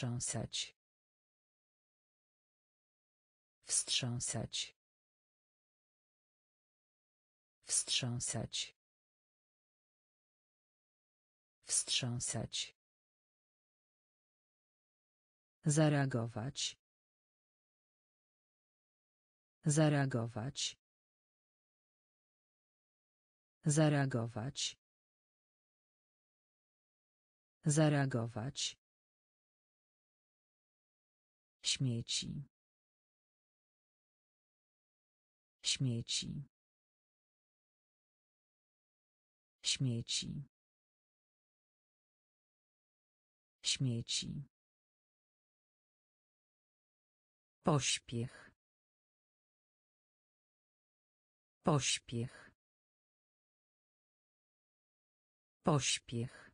Wstrząsać. Wstrząsać. Wstrząsać. Wstrząsać. Zareagować. Zareagować. Zareagować. Zareagować. Śmieci. Śmieci. Śmieci. Śmieci. Pośpiech. Pośpiech. Pośpiech.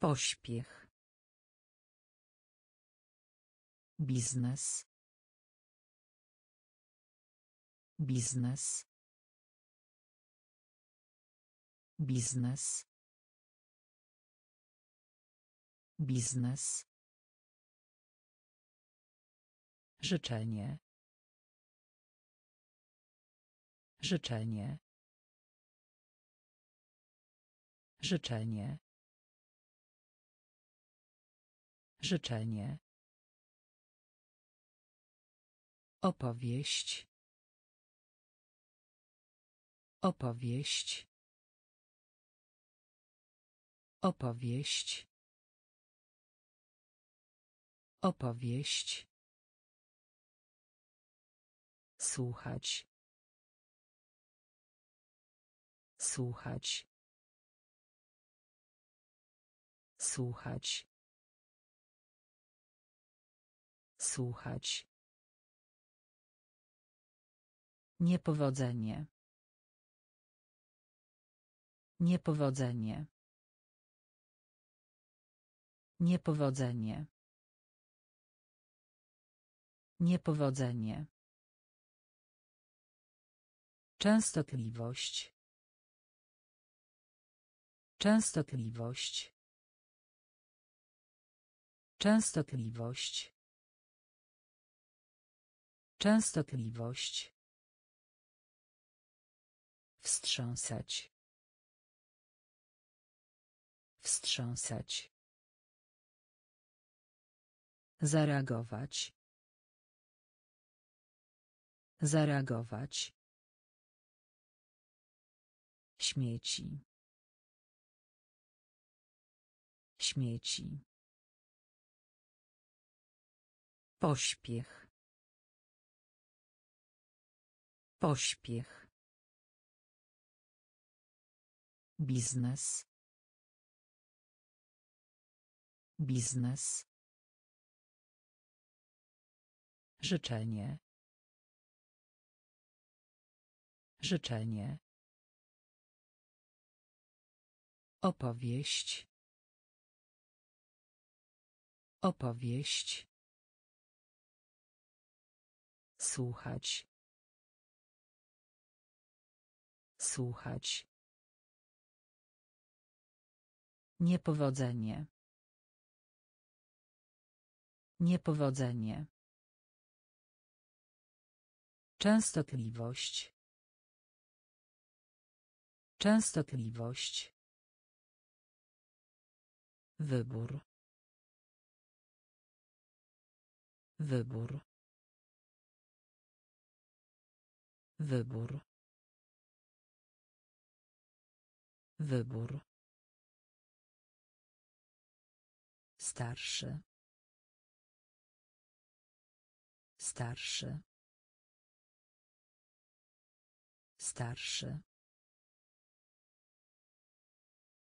Pośpiech. Biznes. Biznes. Biznes. Biznes. Życzenie. Życzenie. Życzenie. Życzenie. Opowieść. Opowieść. Opowieść. Opowieść. Słuchać. Słuchać. Słuchać. Słuchać. Niepowodzenie. Niepowodzenie. Niepowodzenie. Niepowodzenie. Częstotliwość. Częstotliwość. Częstotliwość. Częstotliwość. Wstrząsać. Wstrząsać. Zareagować. Zareagować. Śmieci. Śmieci. Pośpiech. Pośpiech. Biznes. Biznes. Życzenie. Życzenie. Opowieść. Opowieść. Słuchać. Słuchać. Niepowodzenie. Niepowodzenie. Częstotliwość. Częstotliwość. Wybór. Wybór. Wybór. Wybór. Starszy. Starszy. Starszy.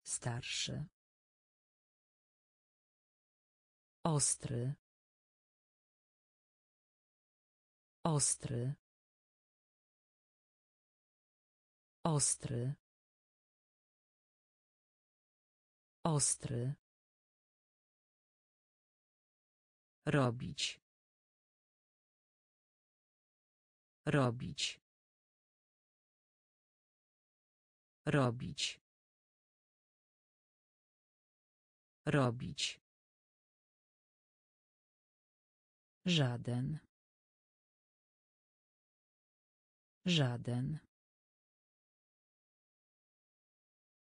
Starszy. Ostry. Ostry. Ostry. Ostry. Robić. Robić. Robić. Robić. Żaden. Żaden.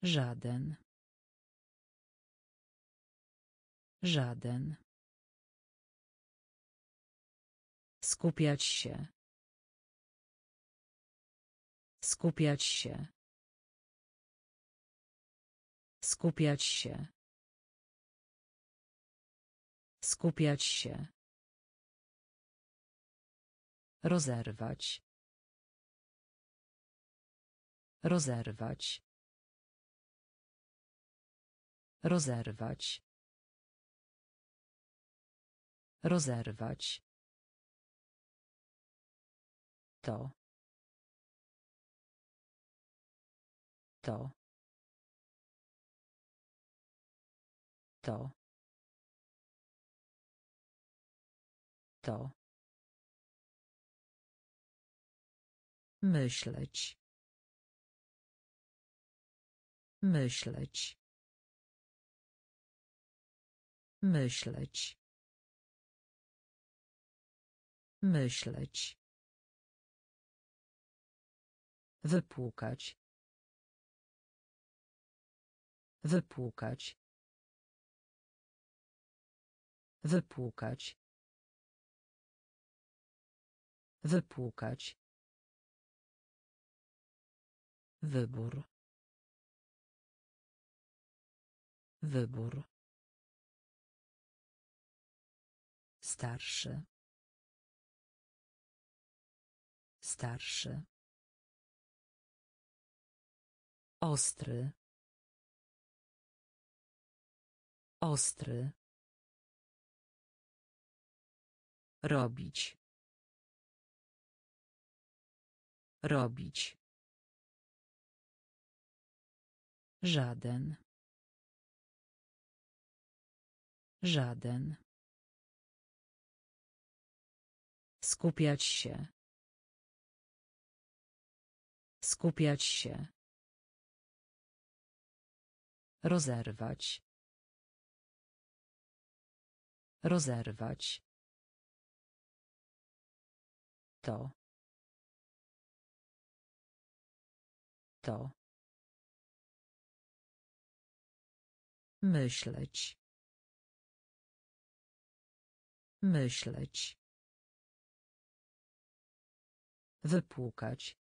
Żaden. Żaden. Skupiać się. Skupiać się. Skupiać się. Skupiać się. Rozerwać. Rozerwać. Rozerwać. Rozerwać. To. To. To. To. Myśleć. Myśleć. Myśleć. Myśleć. Wypłukać. Wypłukać. Wypłukać. Wypłukać. Wybór. Wybór. Starszy. Starszy. Ostry. Ostry. Robić. Robić. Żaden. Żaden. Skupiać się. Skupiać się. Rozerwać. Rozerwać. To. To. Myśleć. Myśleć. Wypłukać.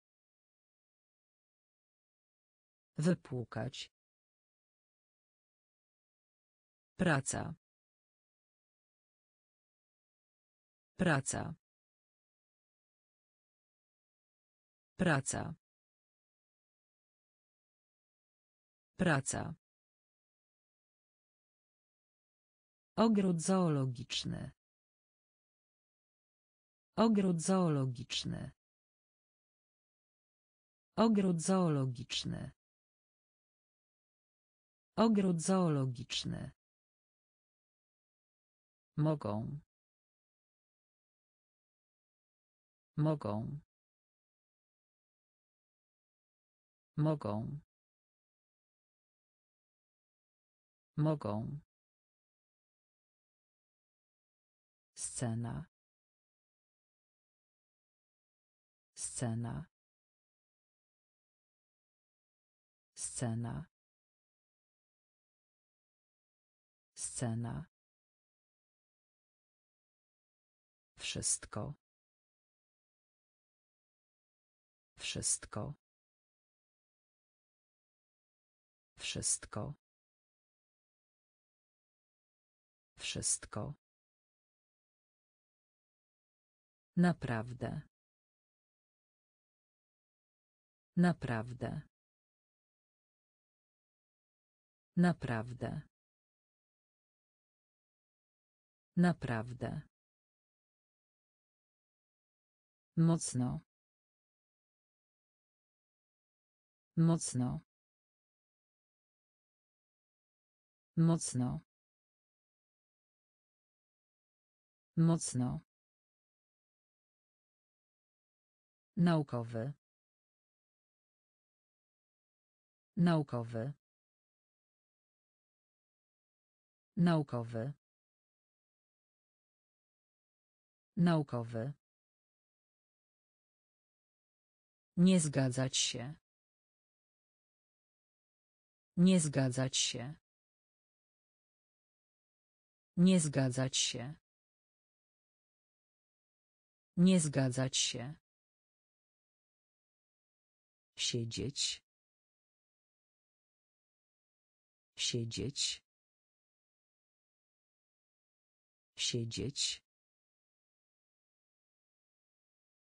Wypłukać. Praca. Praca. Praca. Praca. Ogród zoologiczny. Ogród zoologiczny. Ogród zoologiczny. Ogród zoologiczny. Mogą. Mogą. Mogą. Mogą. Scena. Scena. Scena. Scena. Wszystko. Wszystko. Wszystko. Wszystko. Naprawdę. Naprawdę. Naprawdę. Naprawdę. Mocno. Mocno. Mocno. Mocno. Naukowy. Naukowy. Naukowy. Naukowy. Nie zgadzać się. Nie zgadzać się. Nie zgadzać się. Nie zgadzać się. Siedzieć. Siedzieć. Siedzieć.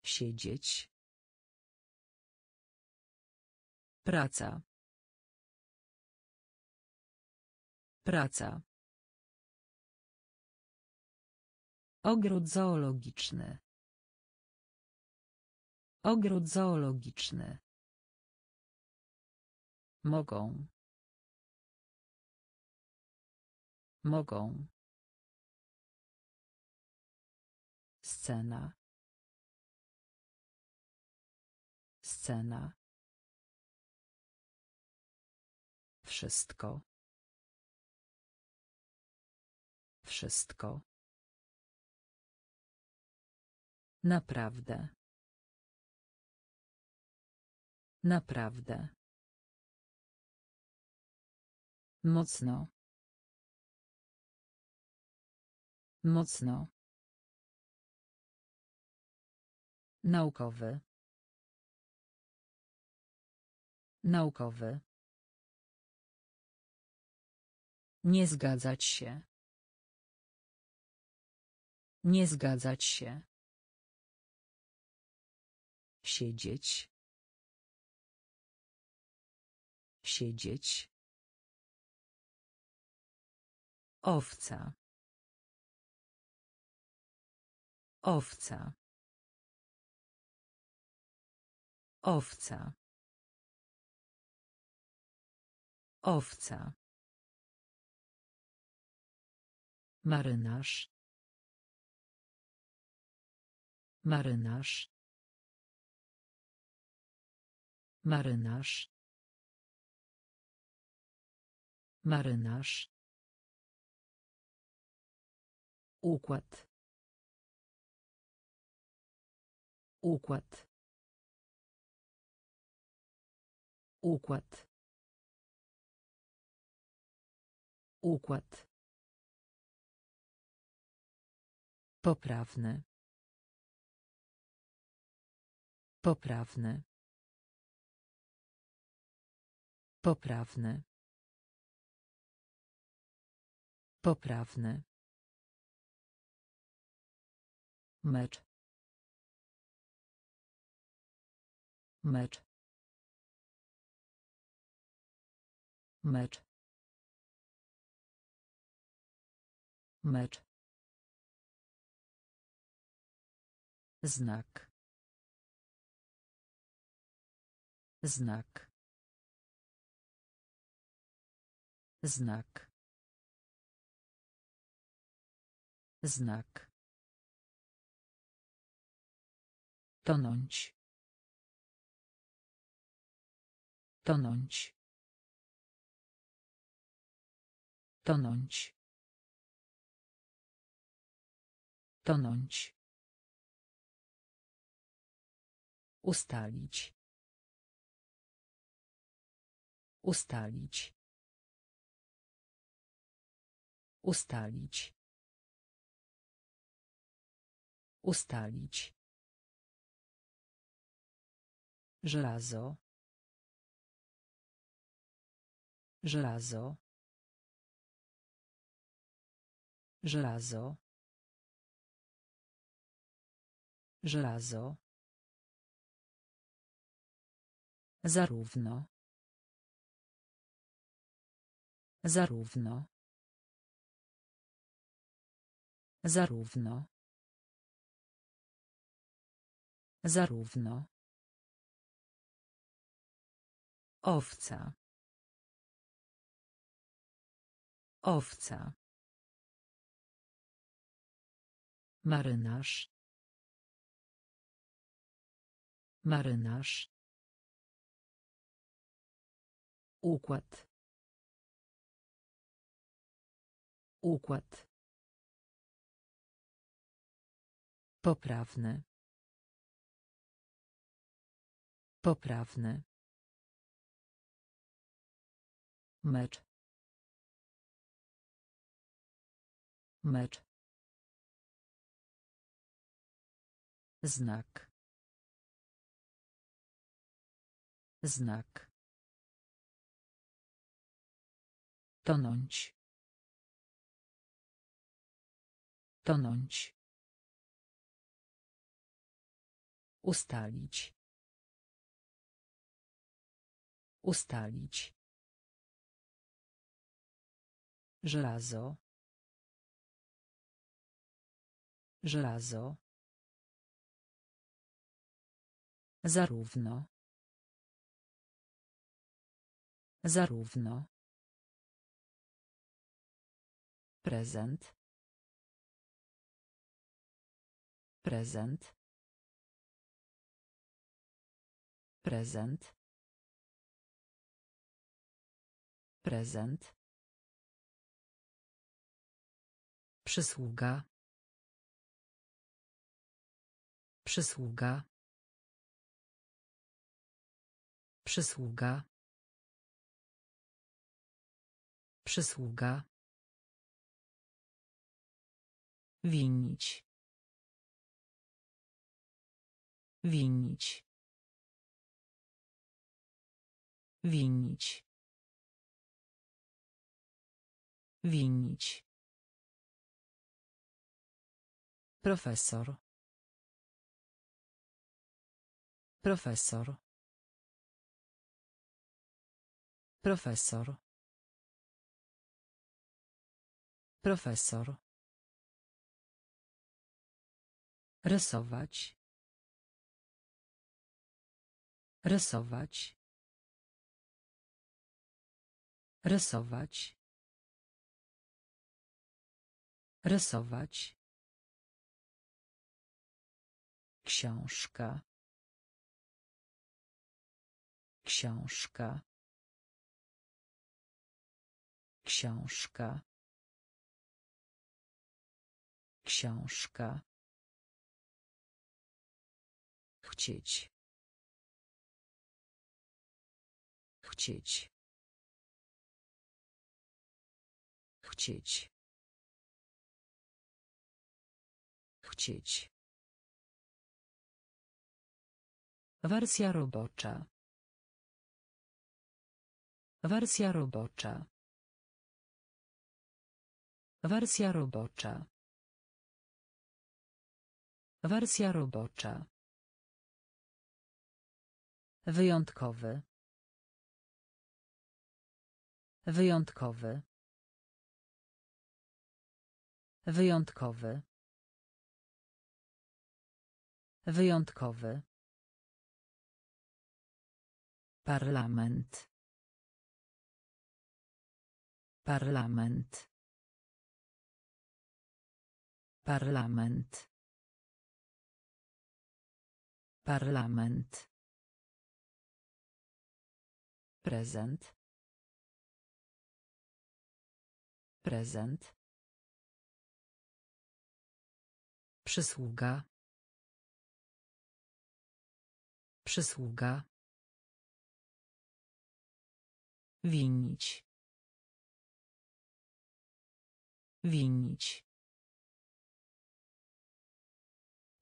Siedzieć. Praca. Praca. Ogród zoologiczny. Ogród zoologiczny. Mogą. Mogą. Scena. Scena. Wszystko. Wszystko. Naprawdę. Naprawdę. Mocno. Mocno. Naukowy. Naukowy. Nie zgadzać się. Nie zgadzać się. Siedzieć. Siedzieć. Owca. Owca. Owca. Owca. Marynarz. Marynarz. Marynarz. Marynarz. Układ. Układ. Układ. Układ. Poprawny. Poprawny. Poprawny. Poprawny. Mecz. Mecz. Mecz. Mecz. Znak. Znak. Znak. Znak. Tonąć. Tonąć. Tonąć. Tonąć. Ustalić. Ustalić. Ustalić. Ustalić. Żelazo. Żelazo. Żelazo. Żelazo. Zarówno. Zarówno. Zarówno. Zarówno. Owca. Owca. Marynarz. Marynarz. Układ. Układ. Poprawny. Poprawny. Mecz. Mecz. Znak. Znak. Tonąć. Tonąć. Ustalić. Ustalić. Żelazo. Żelazo. Zarówno. Zarówno. Prezent. Prezent. Prezent. Prezent. Przysługa. Przysługa. Przysługa. Przysługa. Winić. Winić. Winić. Winić. Profesor. Profesor. Profesor. Profesor. Rysować. Rysować. Rysować. Rysować. Książka. Książka. Książka. Książka. Chcieć. Chcieć. Chcieć. Chcieć. Wersja robocza. Wersja robocza. Wersja robocza. Wersja robocza. Wyjątkowy. Wyjątkowy. Wyjątkowy. Wyjątkowy. Parlament. Parlament. Parlament. Parlament. Prezent. Prezent. Przysługa. Przysługa. Winić. Winić.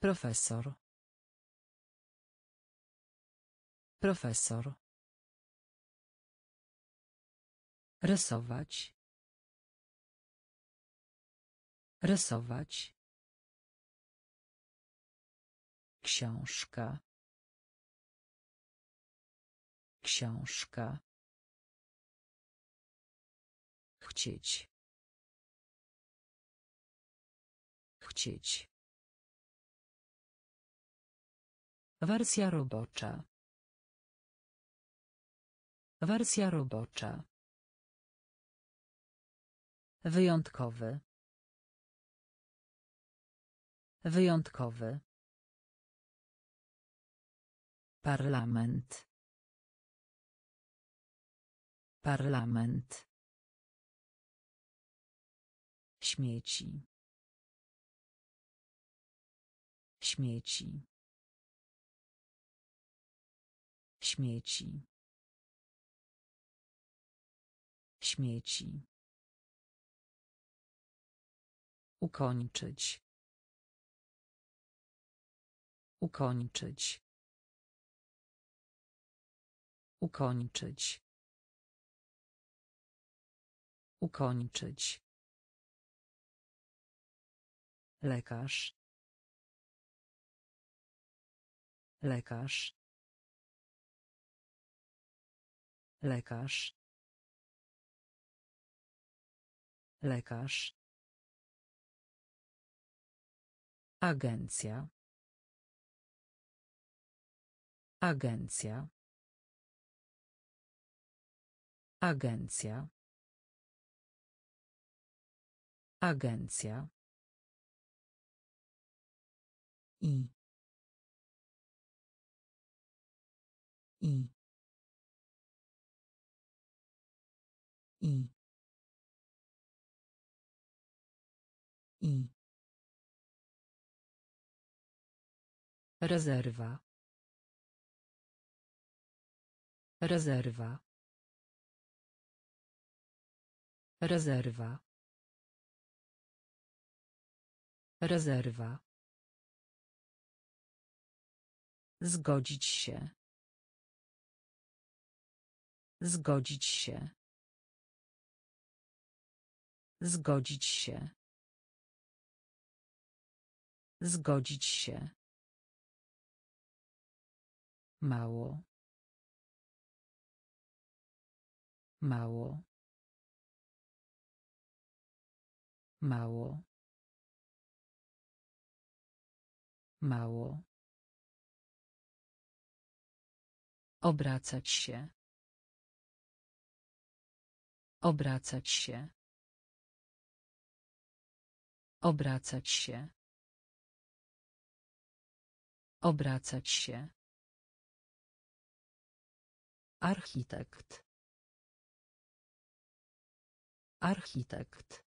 Profesor. Profesor. Rysować. Rysować. Książka. Książka. Chcieć. Chcieć. Wersja robocza. Wersja robocza. Wyjątkowy. Wyjątkowy. Parlament. Parlament. Śmieci. Śmieci. Śmieci. Śmieci. Ukończyć. Ukończyć. Ukończyć. Ukończyć. Lekarz. Lekarz. Lekarz. Lekarz. Agencja. Agencja. Agencja. Agencja. I. I. I. I. Rezerwa. Rezerwa. Rezerwa. Rezerwa. Zgodzić się. Zgodzić się. Zgodzić się. Zgodzić się. Mało. Mało. Mało. Mało. Obracać się. Obracać się. Obracać się. Obracać się. Architekt. Architekt.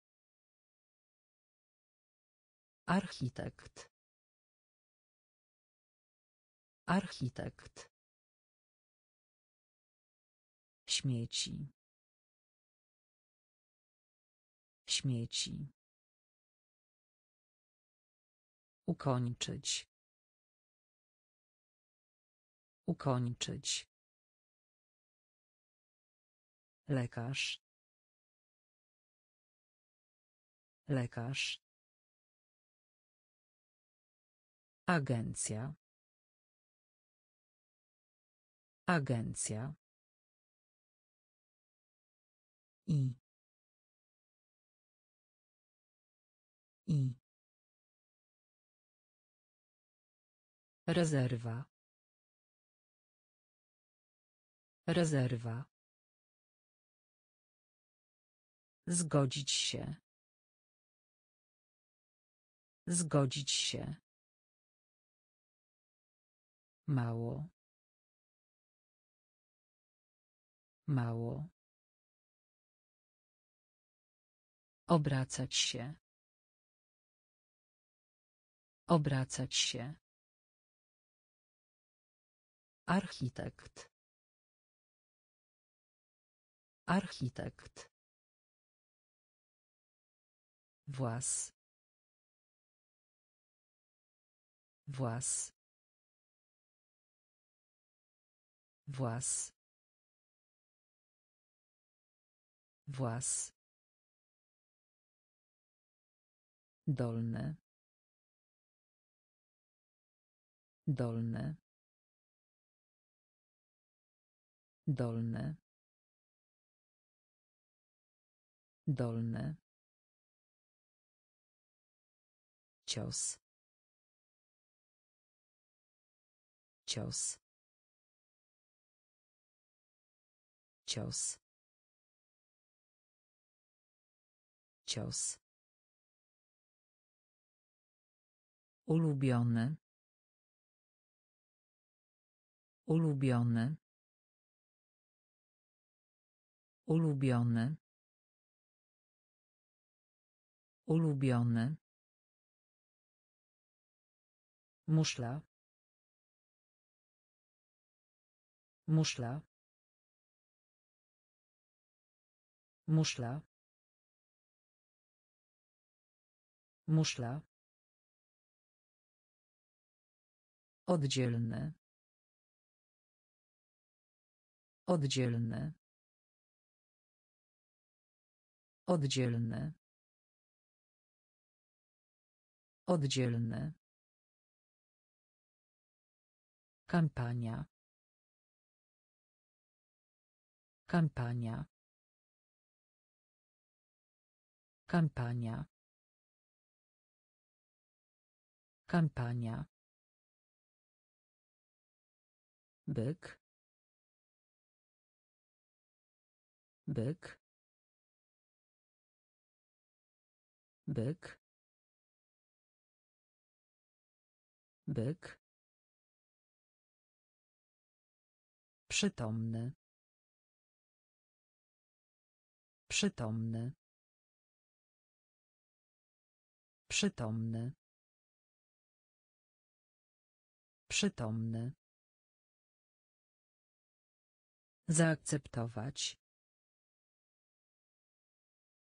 Architekt. Architekt. Śmieci. Śmieci. Ukończyć. Ukończyć. Lekarz. Lekarz. Agencja. Agencja. I. I. Rezerwa. Rezerwa. Zgodzić się. Zgodzić się. Mało. Mało. Obracać się. Obracać się. Architekt. Architekt. Włas. Włas. Włas. Włas. Cios. Cios. Cios. Cios. Ulubiony. Ulubiony. Ulubiony. Ulubiony. Muszla. Muszla. Muszla. Muszla. Oddzielny. Oddzielny. Oddzielny. Oddzielny. Kampania. Kampania. Kampania. Kampania. byk byk byk byk przytomny przytomny przytomny przytomny Zaakceptować.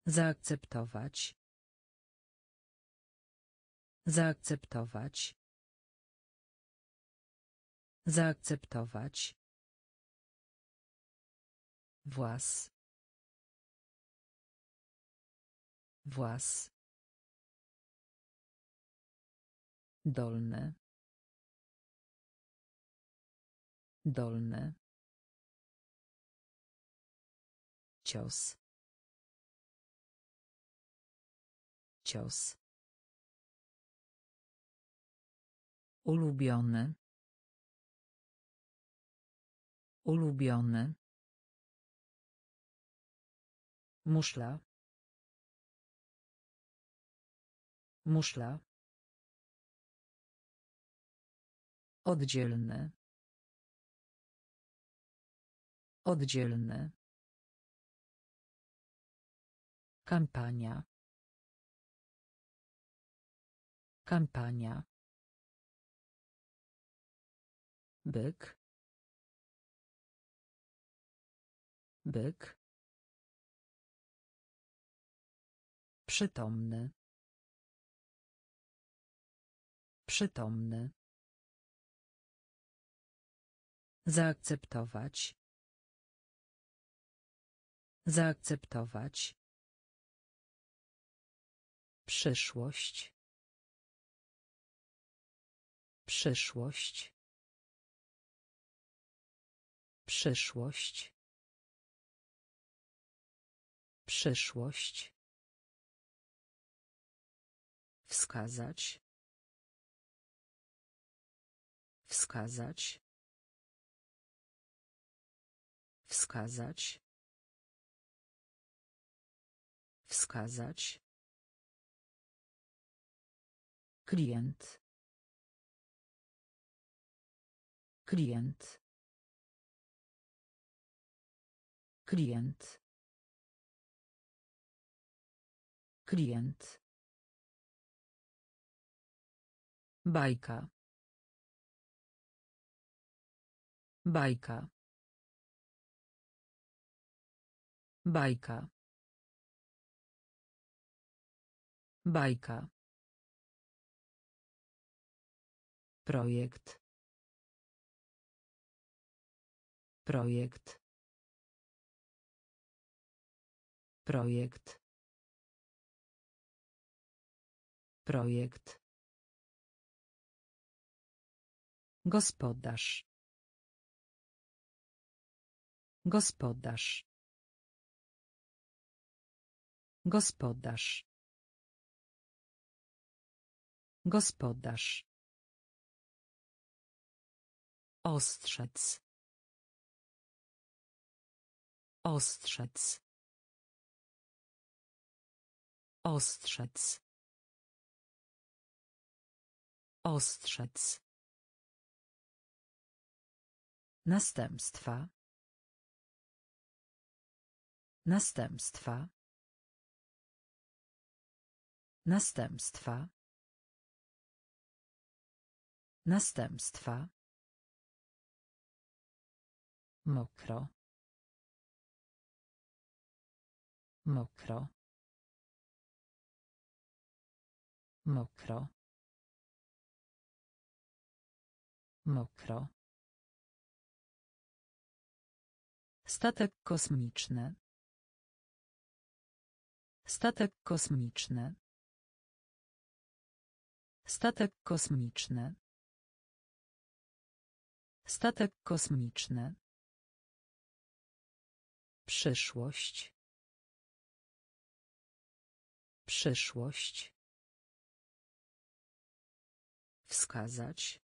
Zaakceptować. Zaakceptować. Zaakceptować. Włas. Włas. Dolny. Dolny. cios cios ulubiony muszla muszla oddzielny oddzielny Kampania. Kampania. Byk. Byk. Przytomny. Przytomny. Zaakceptować. Zaakceptować. Przyszłość. Przyszłość. Przyszłość. Przyszłość. Wskazać. Wskazać. Wskazać. Wskazać. Klient. Klient. Klient. Klient. Bajka. Bajka. Bajka. Bajka. Projekt. Projekt. Projekt. Projekt. Gospodarz. Gospodarz. Gospodarz. Gospodarz. Ostrzec. Ostrzec. Ostrzec. Ostrzec. Następstwa. Następstwa. Następstwa. Następstwa. Mokro. Mokro. Mokro. Mokro. Statek kosmiczny. Statek kosmiczny. Statek kosmiczny. Statek kosmiczny. Przyszłość. Przyszłość. Wskazać.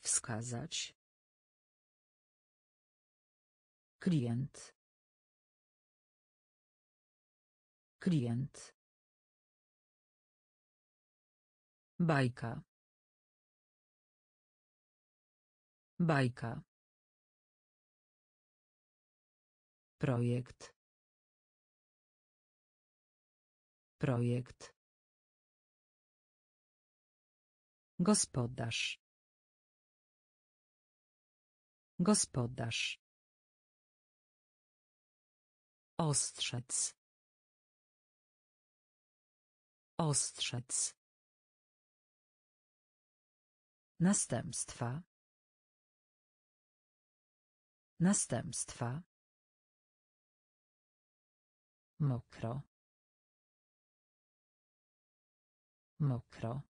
Wskazać. Klient. Klient. Bajka. Bajka. Projekt. Projekt. Gospodarz. Gospodarz. Ostrzec. Ostrzec. Następstwa. Następstwa. Mokro. Mokro.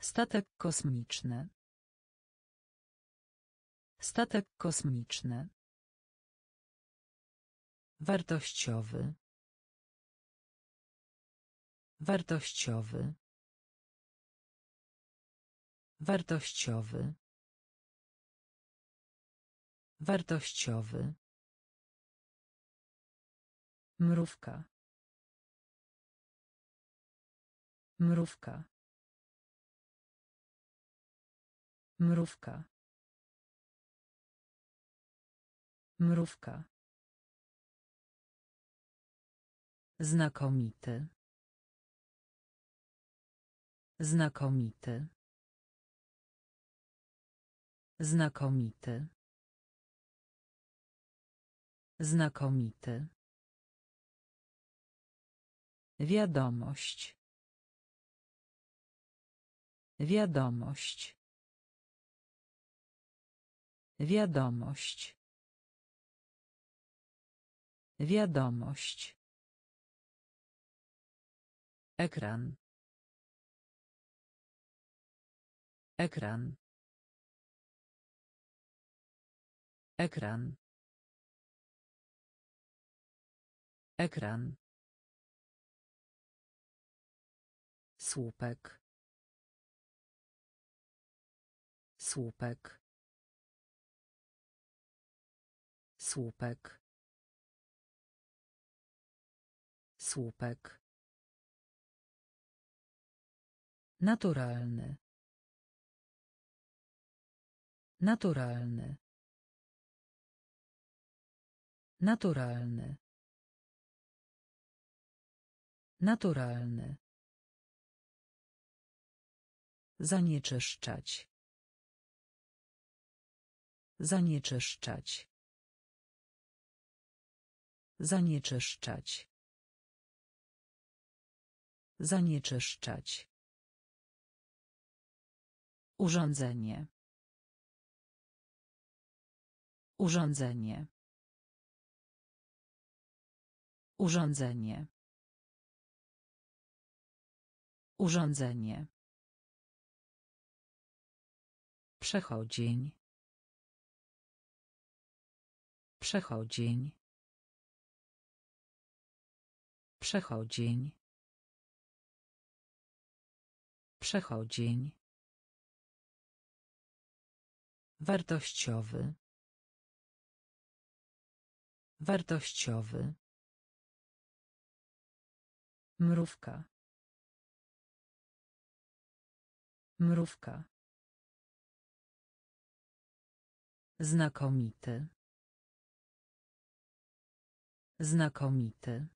Statek kosmiczny. Statek kosmiczny. Wartościowy. Wartościowy. Wartościowy. Wartościowy. Mrówka. Mrówka. Mrówka. Mrówka. Znakomity. Znakomity. Znakomity. Znakomity. Wiadomość. Wiadomość. Wiadomość. Wiadomość. Ekran. Ekran. Ekran. Ekran. Słupek. Słupek. Słupek. Słupek. Naturalny. Naturalny. Naturalny. Naturalny. Zanieczyszczać. Zanieczyszczać. Zanieczyszczać. Zanieczyszczać. Urządzenie. Urządzenie. Urządzenie. Urządzenie. Przechodzień. Przechodzień. Przechodzień. Przechodzień. Wartościowy. Wartościowy. Mrówka. Mrówka. Znakomity. Znakomity.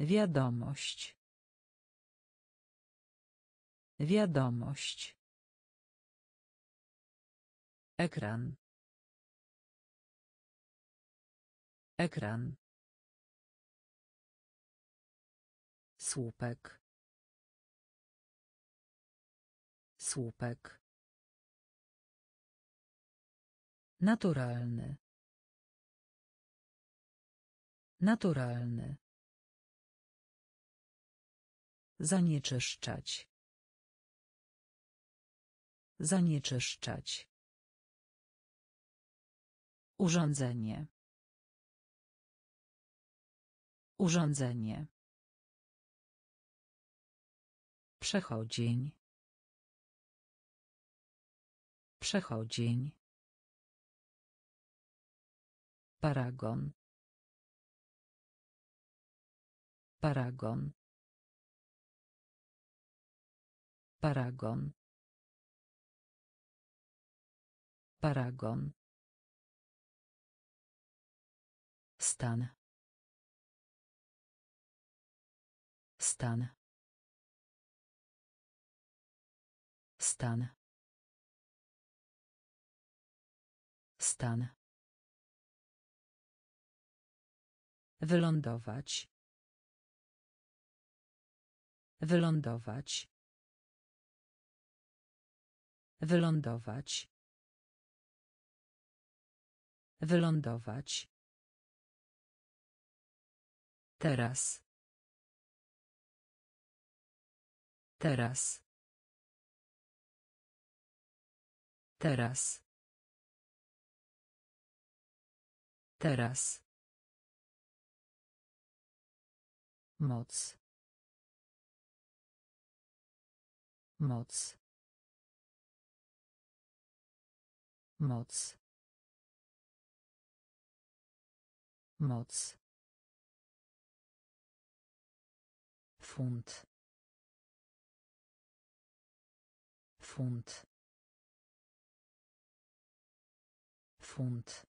Wiadomość. Wiadomość. Ekran. Ekran. Słupek. Słupek. Naturalny. Naturalny. Zanieczyszczać. Zanieczyszczać. Urządzenie. Urządzenie. Przechodzień. Przechodzień. Paragon. Paragon. Paragon. Paragon. Stan. Stan. Stan. Stan. Wylądować. Wylądować. Wylądować. Wylądować. Teraz. Teraz. Teraz. Teraz. Moc. Moc. Moc. Moc. Funt. Funt. Funt.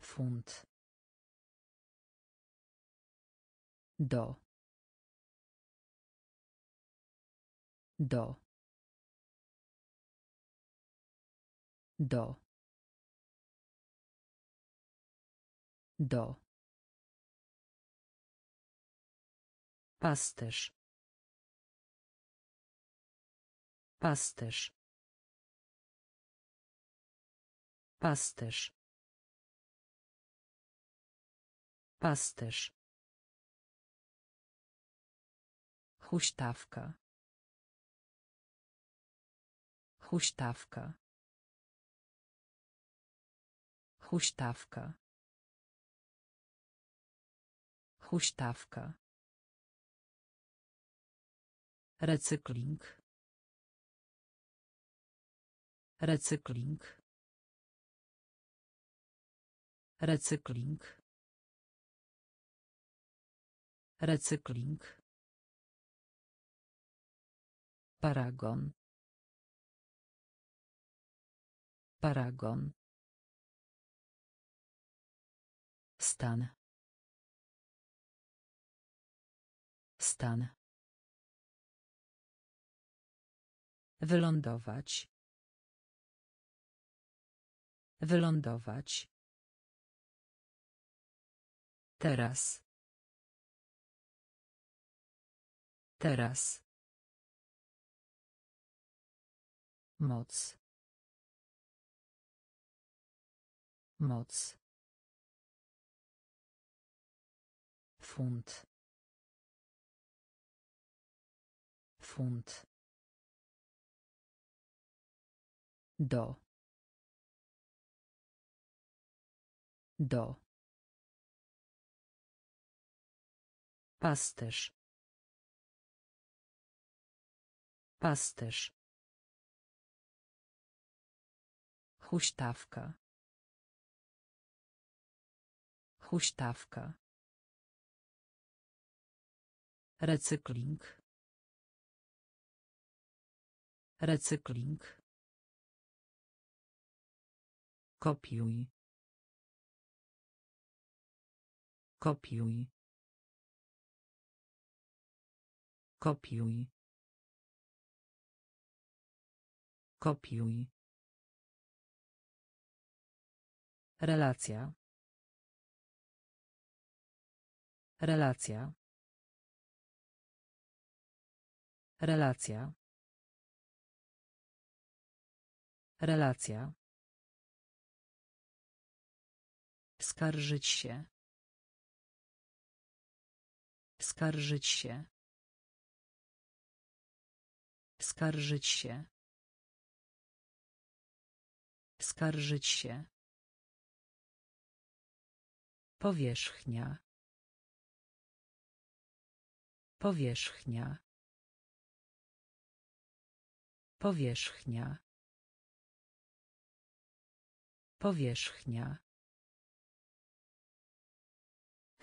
Funt. Do. Do. Do. Do. Pasterz. Pasterz. Pasterz. Pasterz. Huśtawka. Huśtawka. Huśtawka. Huśtawka. Recykling. Recykling. Recykling. Recykling. Paragon. Paragon. Stan. Stan. Wylądować. Wylądować. Teraz. Teraz. Moc. Moc. Funt. Funt. Do. Do. Pasterz. Pasterz. Huśtawka. Huśtawka. Recykling. Recykling. Kopiuj. Kopiuj. Kopiuj. Kopiuj. Relacja. Relacja. Relacja. Relacja. Skarżyć się. Skarżyć się. Skarżyć się. Skarżyć się. Powierzchnia. Powierzchnia. Powierzchnia. Powierzchnia.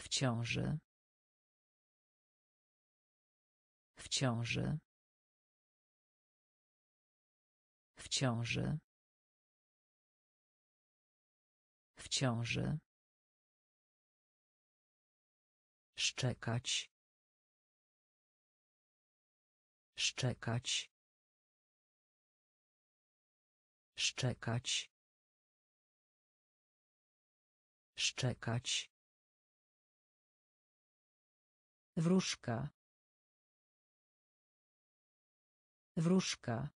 W ciąży. W ciąży. W ciąży. W ciąży. Szczekać. Szczekać. Szczekać. Szczekać. Wróżka. Wróżka.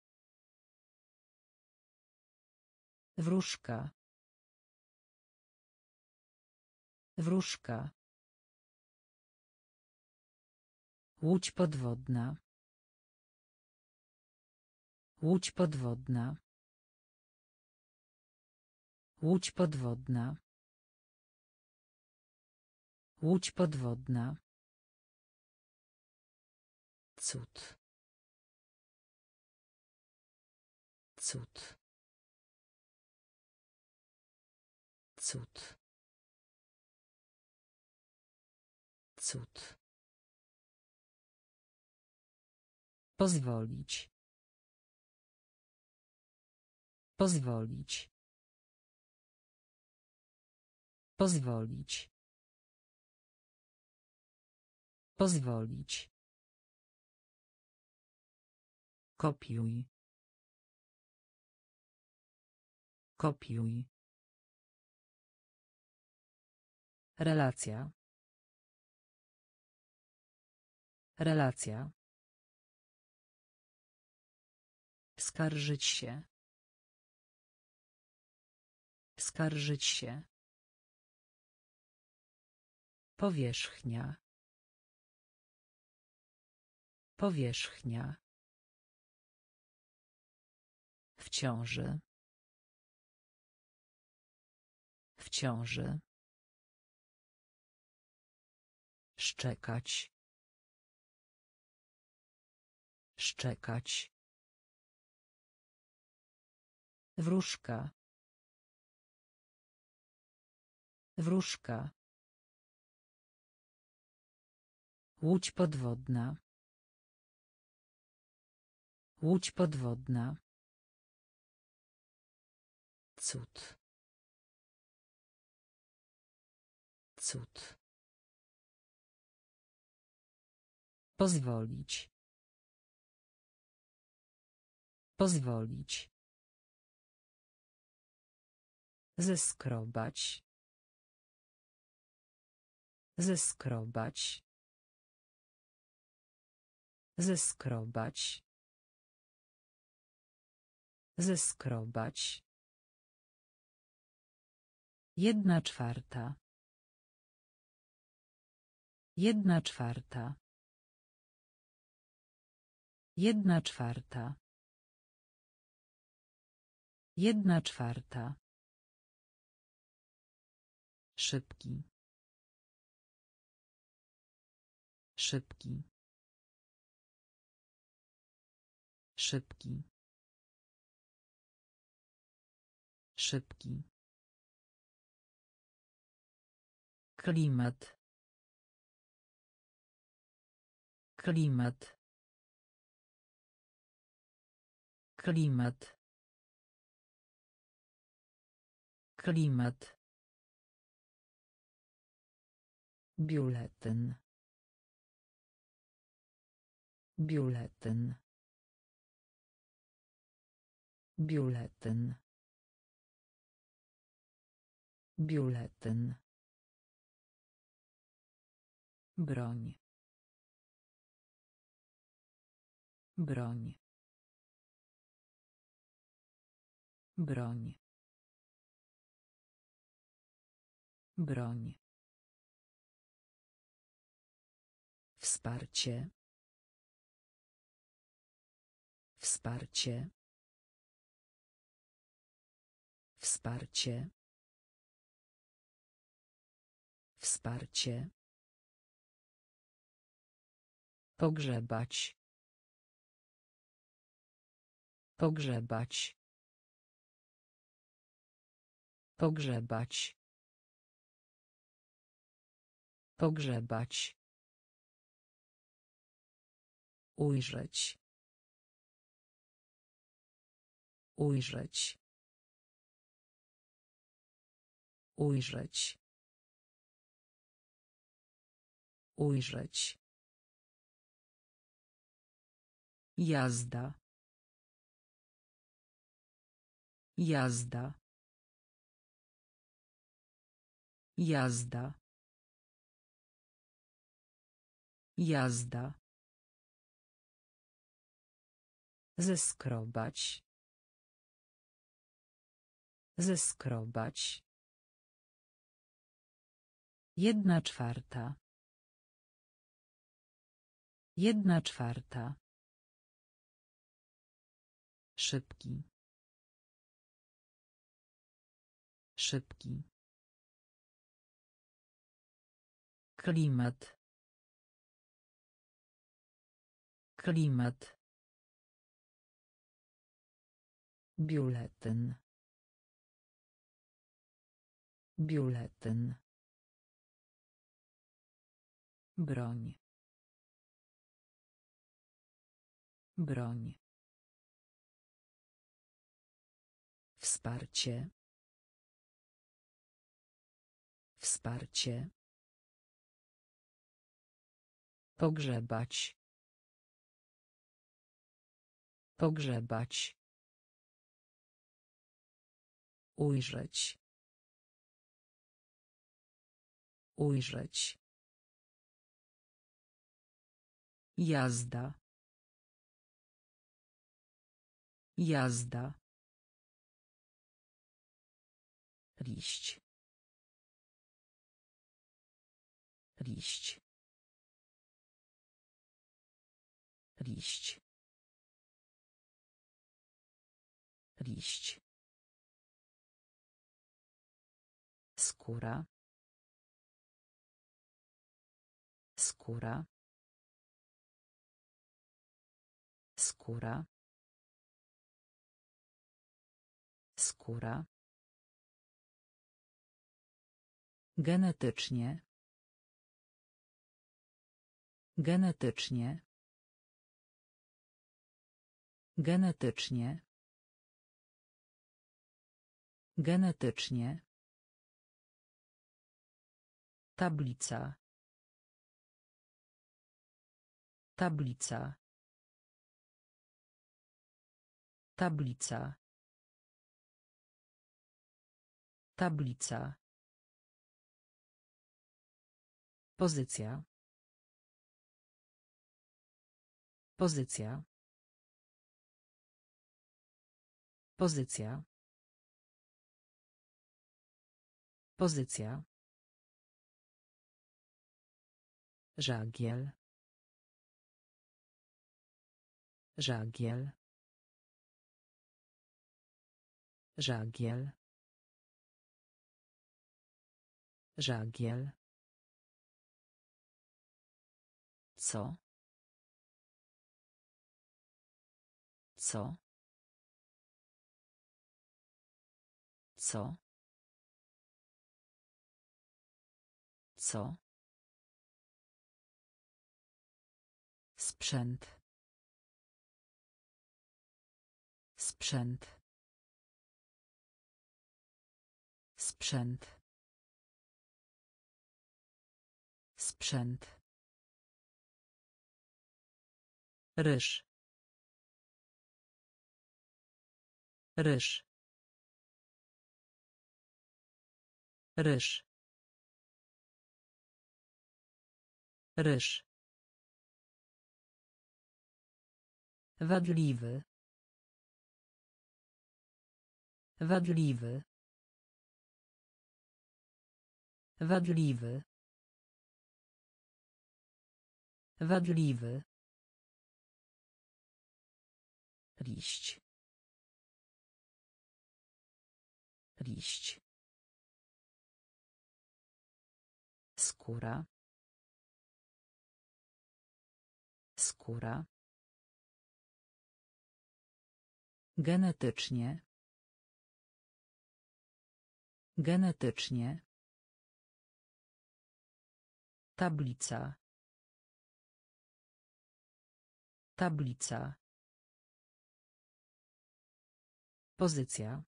Wróżka. Wróżka. Łódź podwodna. Łódź podwodna. Łódź podwodna. Łódź podwodna. Cud. Cud. Cud. Cud. Pozwolić. Pozwolić. Pozwolić. Pozwolić. Kopiuj. Kopiuj. Relacja. Relacja. Skarżyć się. Skarżyć się. Powierzchnia. Powierzchnia. W ciąży. W ciąży. Szczekać. Szczekać. Wróżka. Wróżka. Łódź podwodna. Łódź podwodna. Cud. Cud. Pozwolić. Pozwolić. Zeskrobać. Zeskrobać. Zeskrobać. Zeskrobać. Jedna czwarta. Jedna czwarta. Jedna czwarta. Jedna czwarta. Szybki. Szybki. Szybki. Szybki. Klimat. Klimat. Klimat. Klimat. Biuletyn. Biuletyn. Biuletyn. Biuletyn. Broń. Broń. Broń. Broń. Wsparcie. Wsparcie. Wsparcie. Wsparcie. Pogrzebać. Pogrzebać. Pogrzebać. Pogrzebać. Ujrzeć. Ujrzeć. Ujrzeć. Ujrzeć. Jazda. Jazda. Jazda. Jazda. Zeskrobać. Zeskrobać. Jedna czwarta. Jedna czwarta. Szybki. Szybki. Klimat. Klimat. Biuletyn. Biuletyn. Broń. Broń. Wsparcie. Wsparcie. Pogrzebać. Pogrzebać. Ujrzeć. Ujrzeć. Jazda. Jazda. Liść. Liść. Liść. Liść. Skóra. Skóra. Skóra. Skóra. Genetycznie. Genetycznie. Genetycznie. Genetycznie. Tablica. Tablica. Tablica. Tablica. Pozycja. Pozycja. Pozycja. Pozycja. Żagiel. Żagiel. Żagiel. Żagiel. Co? Co? Co? Co? Sprzęt. Sprzęt. Sprzęt. Sprzęt. Ryż. Ryż. Ryż. Ryż. Wadliwy. Wadliwy. Wadliwy. Wadliwy. Liść. Liść. Skóra. Skóra. Genetycznie. Genetycznie. Tablica. Tablica. Pozycja.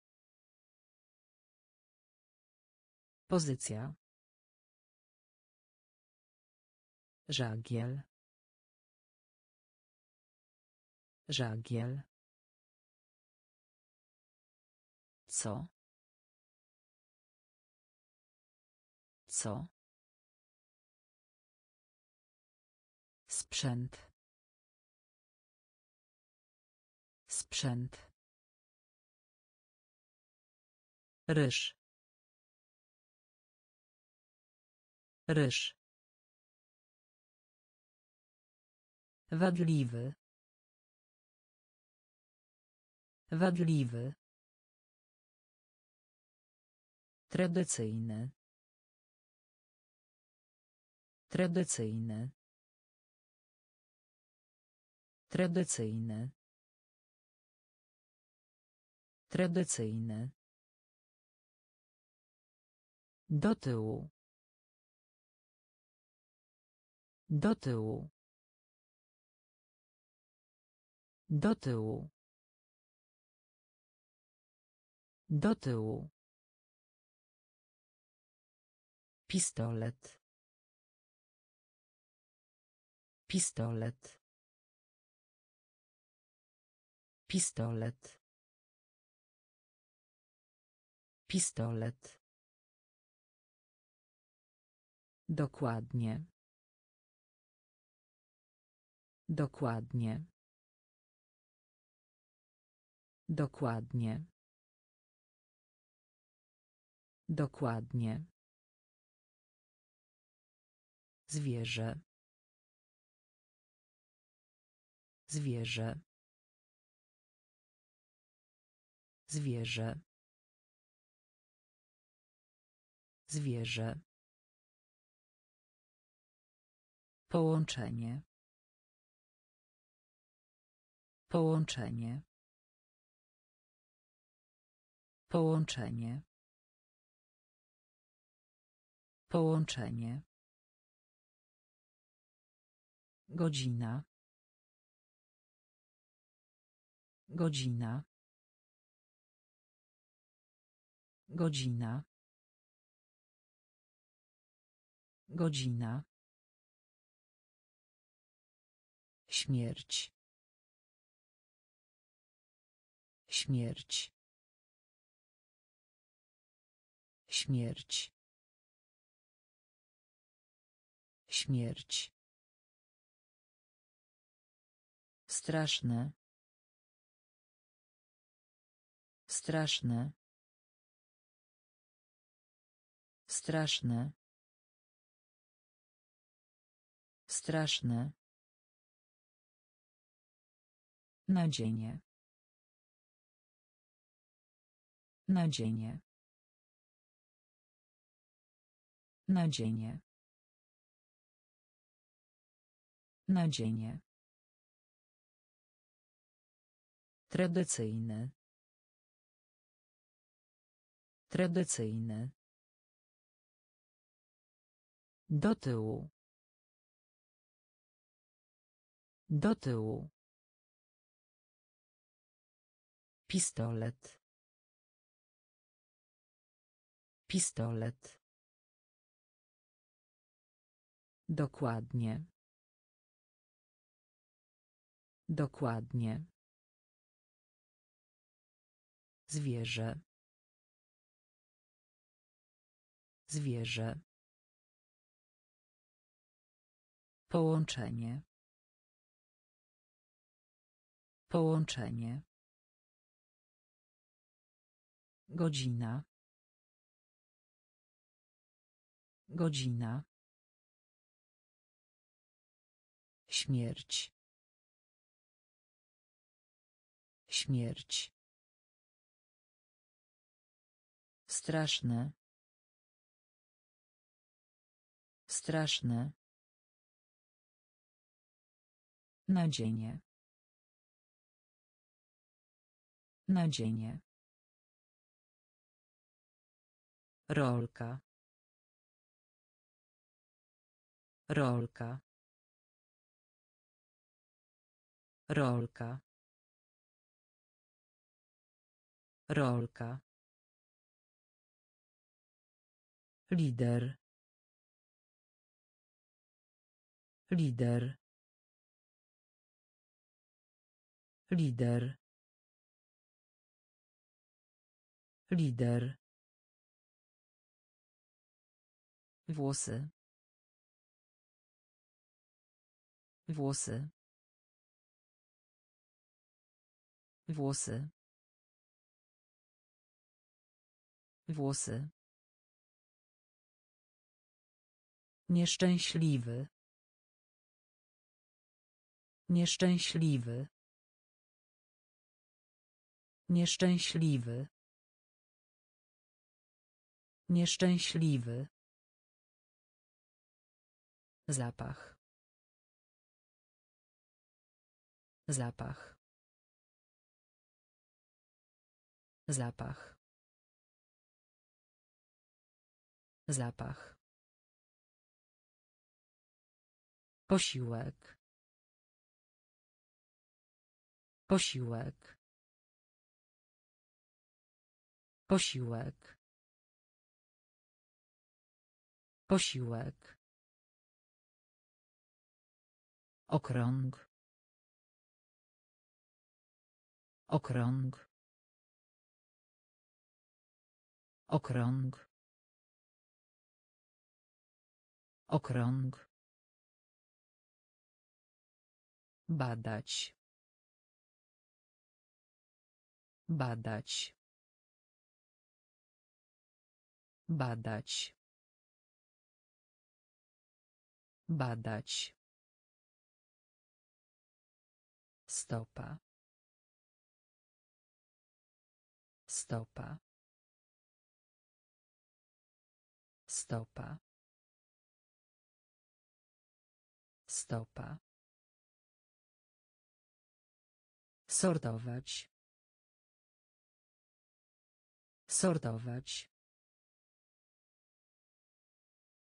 Pozycja. Żagiel. Żagiel. Co? Co? Sprzęt. Sprzęt. Ryż. Ryż. Wadliwy. Wadliwy. Tradycyjny. Tradycyjny. Tradycyjny. Tradycyjny. Do tyłu. Do tyłu. Do tyłu. Do tyłu. Pistolet. Pistolet. Pistolet. Pistolet. Dokładnie. Dokładnie. Dokładnie. Dokładnie. Zwierzę. Zwierzę. Zwierzę. Zwierzę. Połączenie. Połączenie. Połączenie. Połączenie. Godzina. Godzina. Godzina. Godzina. Śmierć. Śmierć. Śmierć. Śmierć. Straszne. Straszne. Straszne. Straszne. Nadzienie. Nadzienie. Nadzienie. Nadzienie. Tradycyjny. Tradycyjny. Do tyłu. Do tyłu. Pistolet. Pistolet. Dokładnie. Dokładnie. Zwierzę. Zwierzę. Połączenie. Połączenie. Godzina. Godzina. Śmierć. Śmierć. Straszne. Straszne. Nadzienie. Nadzienie. Rolka. Rolka. Rolka. Rolka. Lider. Lider. Lider. Lider. Włosy. Włosy. Włosy. Włosy. Nieszczęśliwy. Nieszczęśliwy. Nieszczęśliwy. Nieszczęśliwy. Zapach. Zapach. Zapach. Zapach. Posiłek. Posiłek. Posiłek. Posiłek. Okrąg. Okrąg. Okrąg. Okrąg. Badać. Badać. Badać. Badać. Stopa. Stopa. Stopa. Stopa. Sortować. Sortować.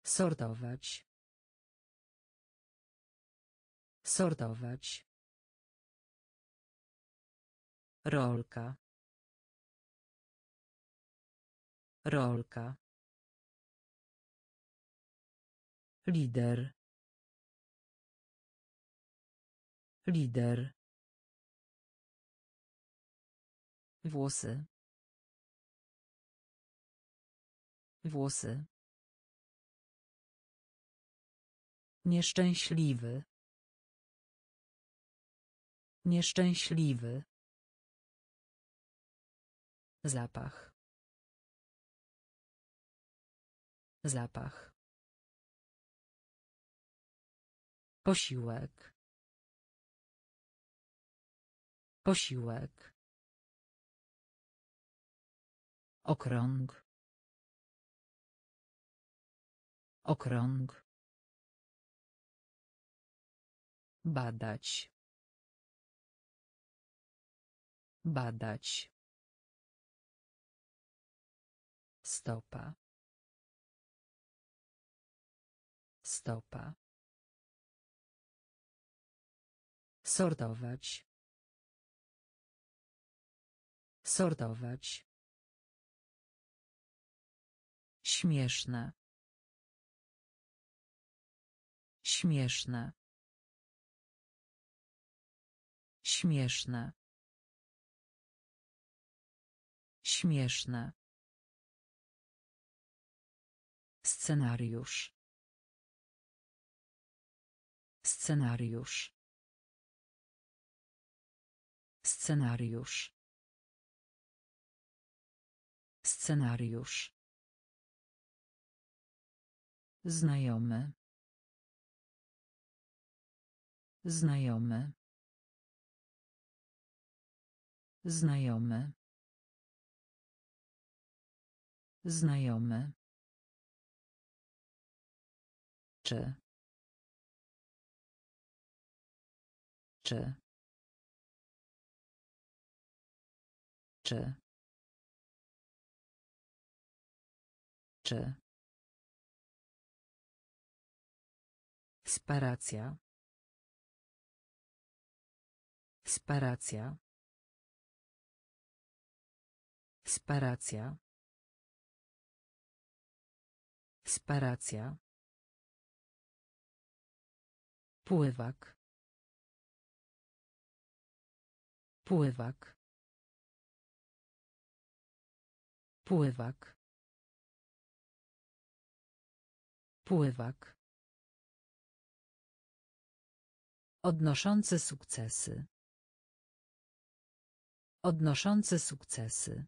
Sortować. Sortować. Rolka. Rolka. Lider. Lider. Włosy. Włosy. Nieszczęśliwy. Nieszczęśliwy. Zapach. Zapach. Posiłek. Posiłek. Okrąg. Okrąg. Badać. Badać. Stopa. Stopa. Sortować. Sortować. Śmieszne. Śmieszne. Śmieszne. Śmieszne. Scenariusz. Scenariusz. Scenariusz. Scenariusz. Znajomy. Znajomy. Znajomy. Znajomy. Czy. Czy. Czy. Czy. Sparacja. Sparacja. Sparacja. Sparacja. Pływak. Pływak. Pływak. Pływak. Odnoszący sukcesy. Odnoszący sukcesy.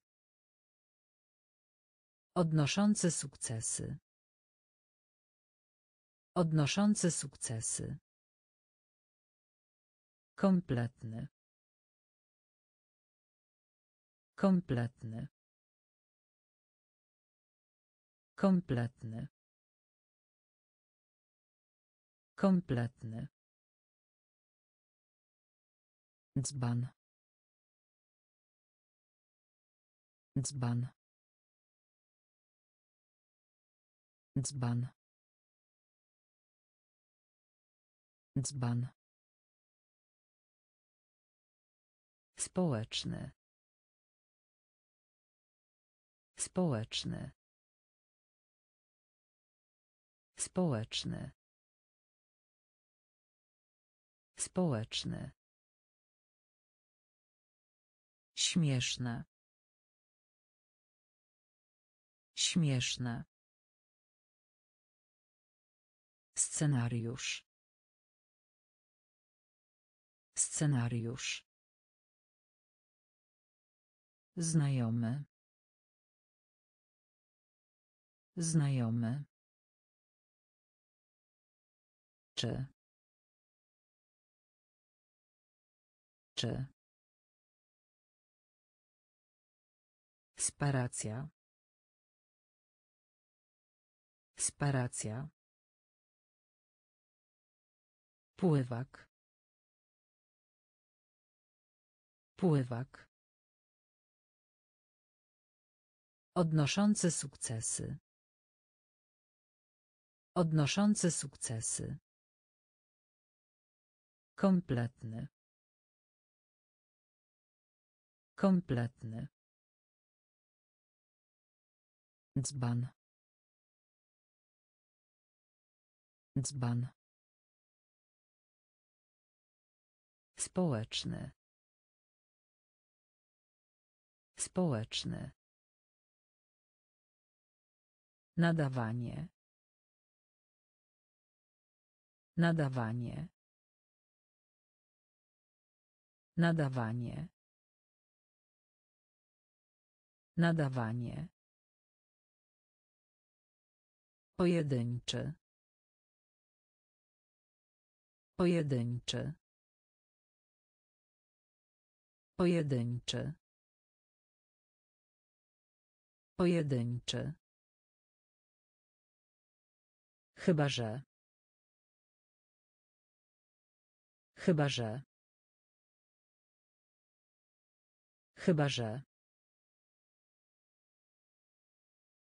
Odnoszący sukcesy. Odnoszący sukcesy. Kompletny. Kompletny. Kompletny. Kompletny. Dzban. Dzban. Dzban. Dzban. Społeczny. Społeczny. Społeczny. Społeczny. Śmieszne. Śmieszne. Scenariusz. Scenariusz. Znajomy. Znajomy. Czy. Czy. Sparacja. Sparacja. Pływak. Pływak. Odnoszący sukcesy. Odnoszący sukcesy. Kompletny. Kompletny. Dzban. Dzban. Społeczny. Społeczny. Nadawanie. Nadawanie. Nadawanie. Nadawanie. Pojedynczy. Pojedynczy. Pojedynczy. Pojedynczy. Chyba że. Chyba że. Chyba że.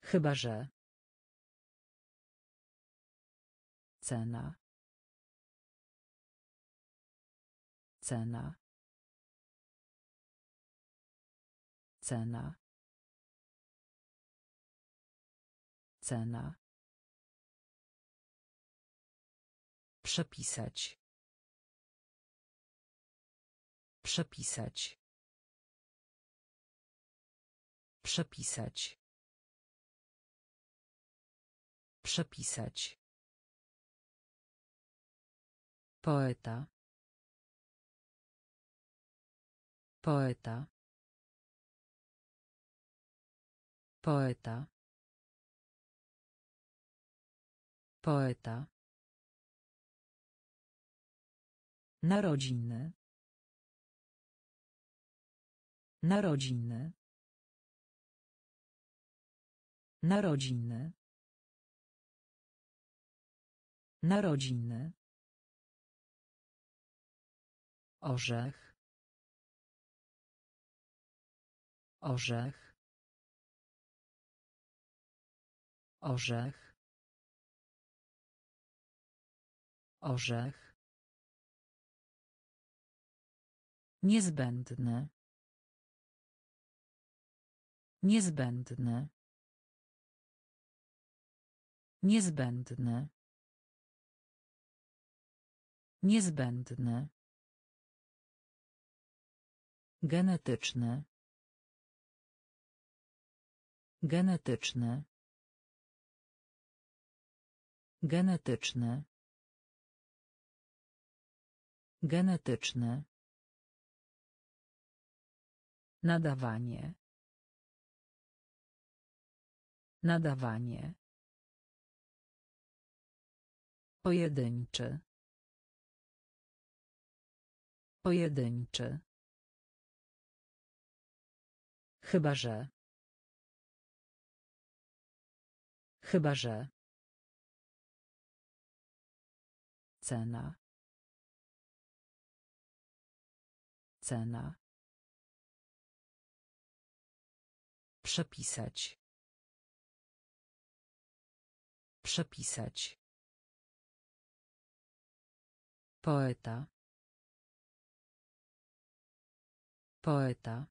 Chyba że. Cena. Cena. Cena. Cena. Przepisać. Przepisać. Przepisać. Przepisać. Poeta. Poeta. Poeta. Poeta. Narodziny. Narodziny. Narodziny. Narodziny. Orzech. Orzech. Orzech. Orzech. Niezbędne. Niezbędne. Niezbędne. Niezbędne. Genetyczne. Genetyczne. Genetyczne. Genetyczne. Nadawanie. Nadawanie. Pojedynczy. Pojedynczy. Chyba że. Chyba że. Cena. Cena. Przepisać. Przepisać. Poeta. Poeta.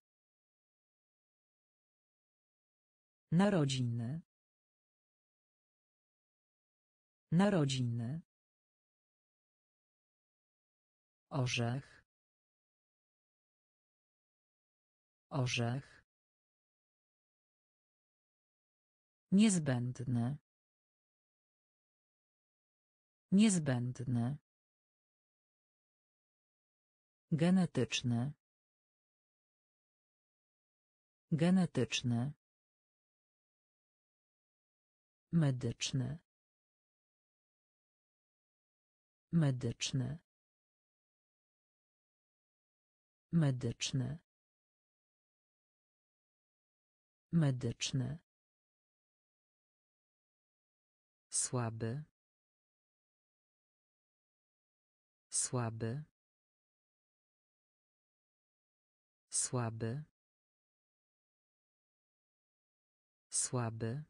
Narodziny. Narodziny. Orzech. Orzech. Niezbędne. Niezbędne. Genetyczne. Genetyczne. Medyczne. Medyczne. Medyczne. Medyczne. Słaby. Słaby. Słaby. Słaby.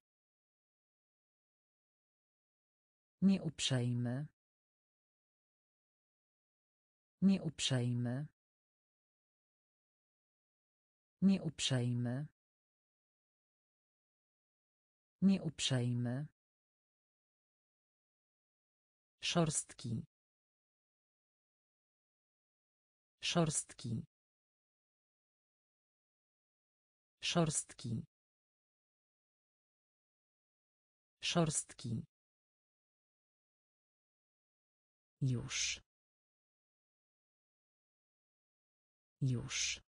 Nieuprzejmy. Nieuprzejmy. Nieuprzejmy. Nieuprzejmy. Szorstki. Szorstki. Szorstki. Szorstki. Już. Już.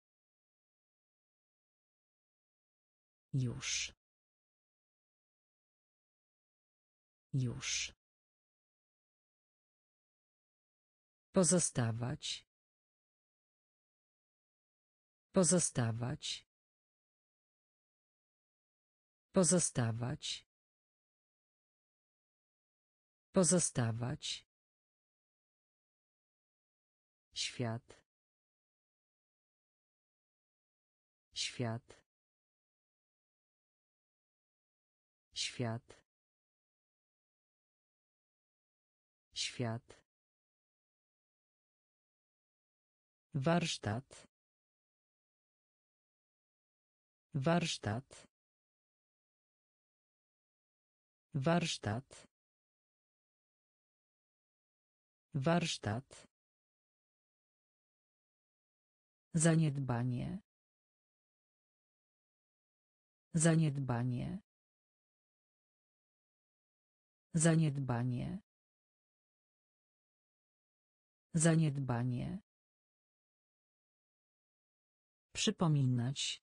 Już. Już. Pozostawać. Pozostawać. Pozostawać. Pozostawać. Świat. Świat. Świat. Świat. Warsztat. Warsztat. Warsztat. Warsztat. Zaniedbanie. Zaniedbanie. Zaniedbanie. Zaniedbanie. Przypominać.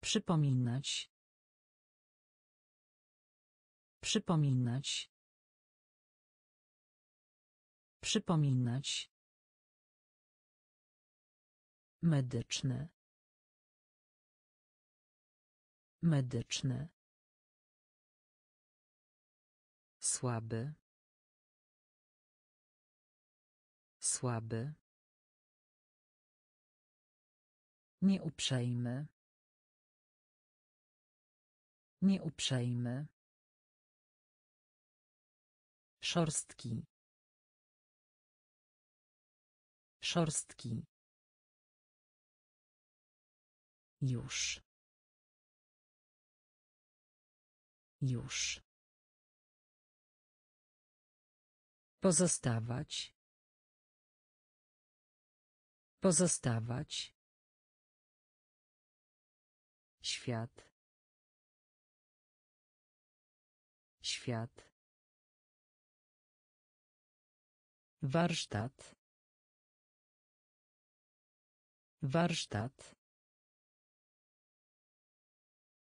Przypominać. Przypominać. Przypominać. Medyczne. Medyczne. Słaby. Słaby. Nieuprzejmy. Nieuprzejmy. Szorstki. Szorstki. Już. Już. Pozostawać. Pozostawać. Świat. Świat. Warsztat. Warsztat.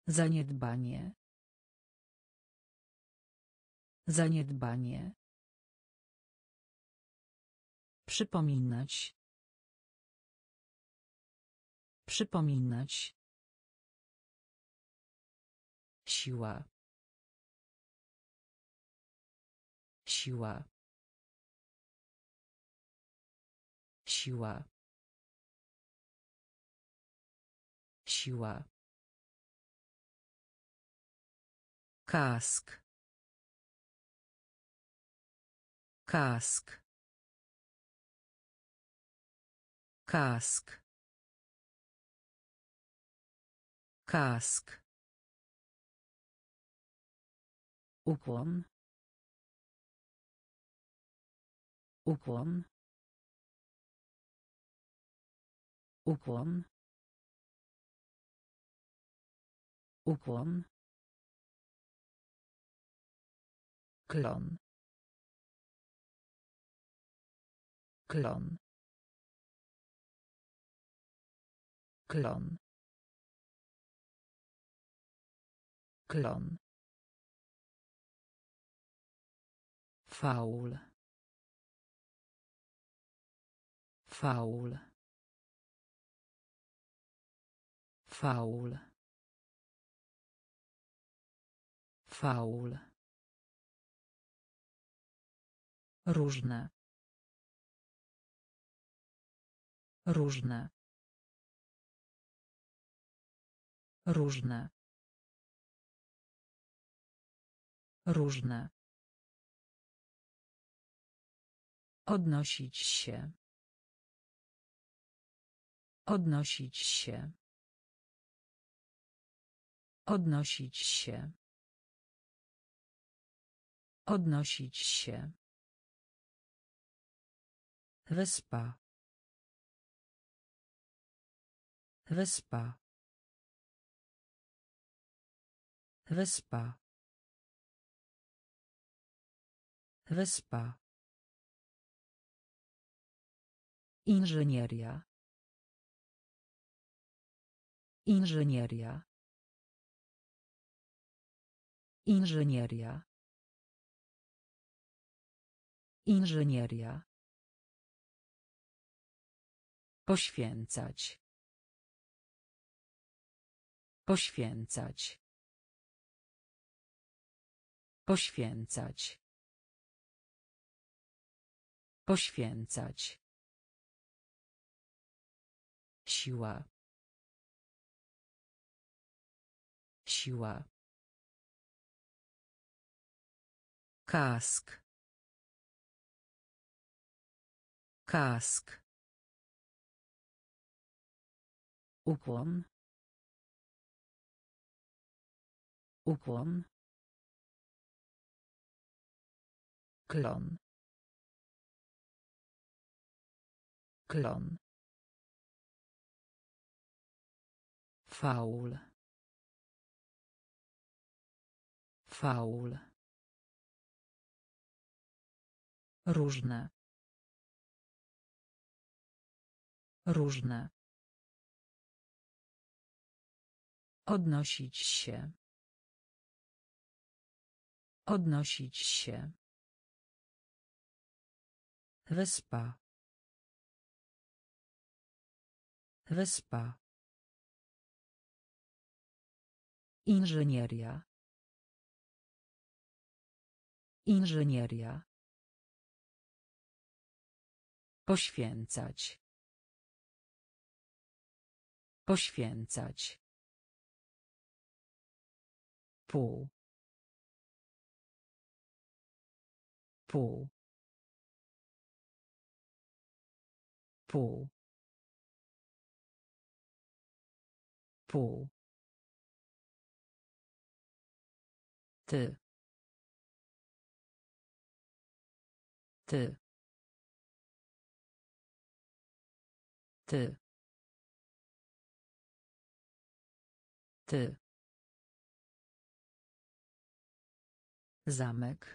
Zaniedbanie. Zaniedbanie. Przypominać. Przypominać. Siła. Siła. Siła. Siła. Kask. Kask. Kask. Kask. Ukłon. Ukłon. Ukłon. Ukłon. Klon. Klon. Klon. Klon. Faul. Faul. Faul. Faul. Różne. Różne. Różne. Różne. Odnosić się. Odnosić się. Odnosić się. Odnosić się. Wyspa. Wyspa. Wyspa. Wyspa. Inżynieria. Inżynieria. Inżynieria. Inżynieria. Poświęcać. Poświęcać. Poświęcać. Poświęcać. Siła. Siła. Kask. Kask. Ukłon. Ukłon. Klon. Klon. Faul. Faul. Różne. Różne. Odnosić się. Odnosić się. Wyspa. Wyspa. Inżynieria. Inżynieria. Poświęcać. Poświęcać. Pół. Pół. Pół. Pół. Ty. Ty. Ty. Ty. Zamek.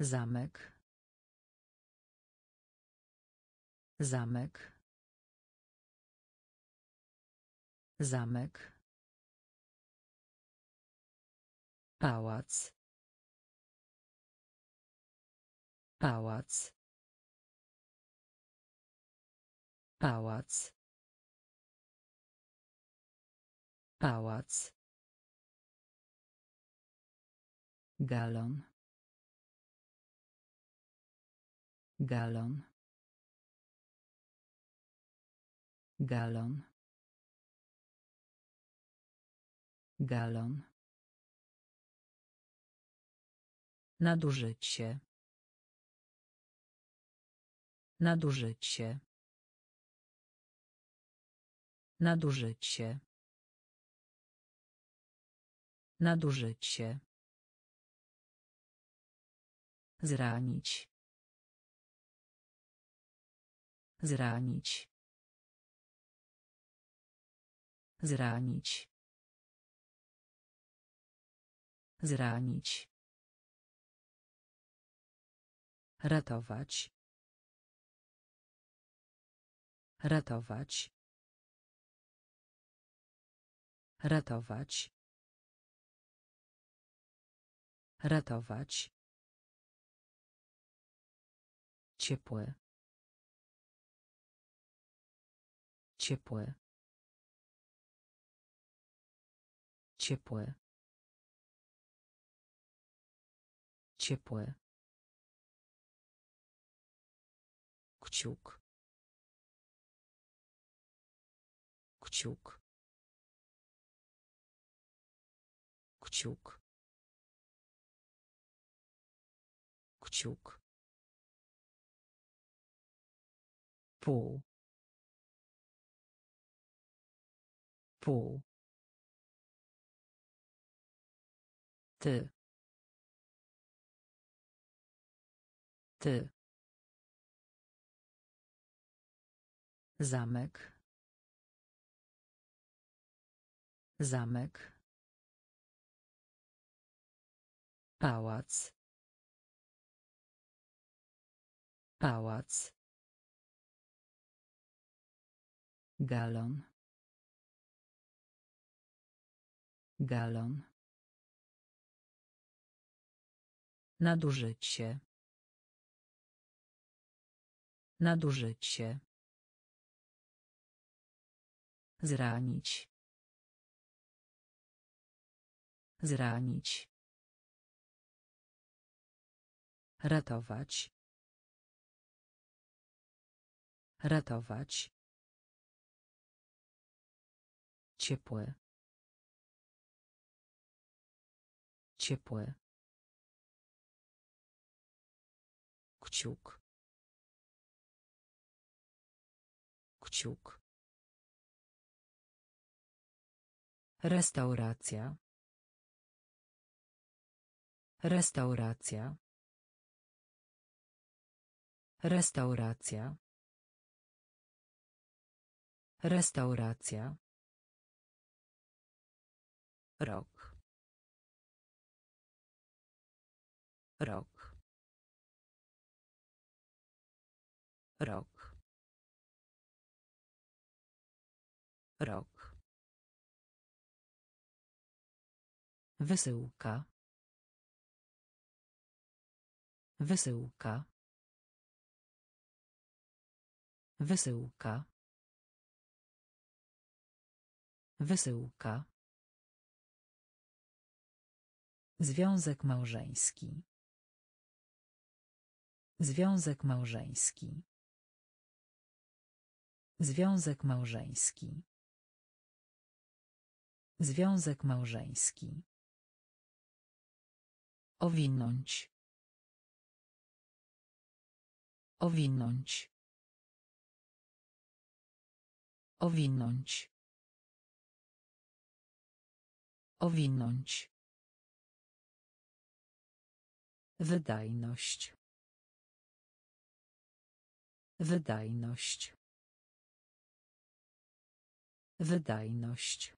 Zamek. Zamek. Zamek. Pałac. Pałac. Pałac. Pałac. Galon. Galon. Galon. Galon. Nadużycie. Nadużycie. Nadużycie. Nadużycie. Zranić. Zranić. Zranić. Zranić. Ratować. Ratować. Ratować. Ratować. Ciepłe. Ciepłe. Ciepłe. Ciepłe. Kciuk. Kciuk. Kciuk. Kciuk. Pół. Pół. Ty. Ty. Zamek. Zamek. Pałac. Pałac. Galon. Galon. Nadużycie. Nadużycie. Zranić. Zranić. Ratować. Ratować. Ciepłe. Ciepłe. Kciuk. Kciuk. Restauracja. Restauracja. Restauracja. Restauracja. Rok. Rok. Rok. Rok. Wysyłka. Wysyłka. Wysyłka. Wysyłka. Związek małżeński. Związek małżeński. Związek małżeński. Związek małżeński. Owinąć. Owinąć. Owinąć. Owinąć. Wydajność. Wydajność. Wydajność.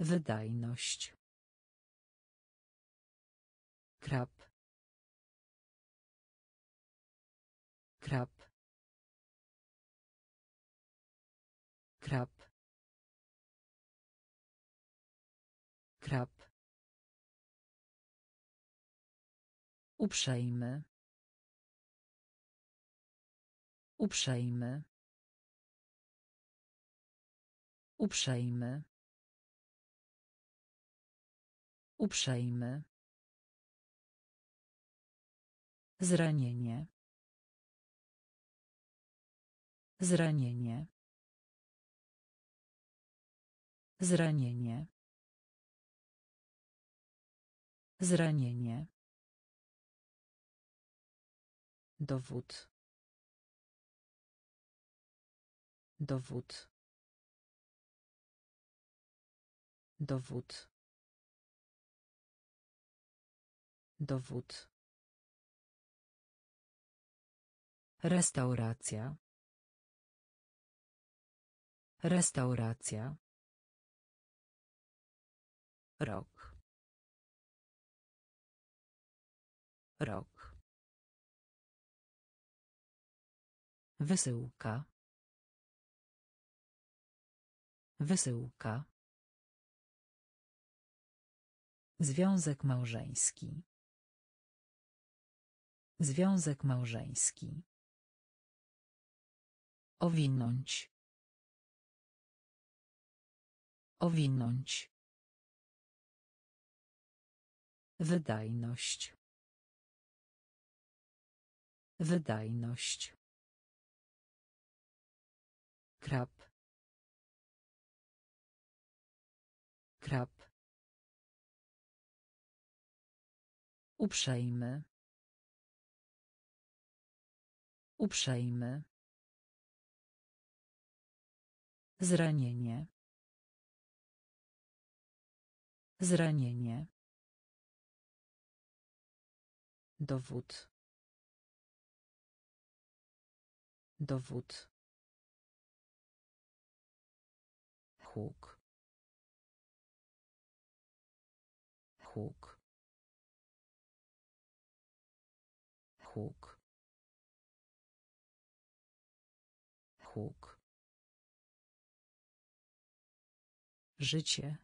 Wydajność. Krab. Krab. Krab. Krab. Uprzejmy. Uprzejmy. Uprzejmy. Uprzejmy. Zranienie. Zranienie. Zranienie. Zranienie. Dowód. Dowód. Dowód. Dowód. Restauracja. Restauracja. Rok. Rok. Wysyłka. Wysyłka. Związek małżeński. Związek małżeński. Owinąć. Owinąć. Wydajność. Wydajność. Krab. Krab. Uprzejmy. Uprzejmy. Zranienie. Zranienie. Dowód. Dowód. Huk. Huk. Życie.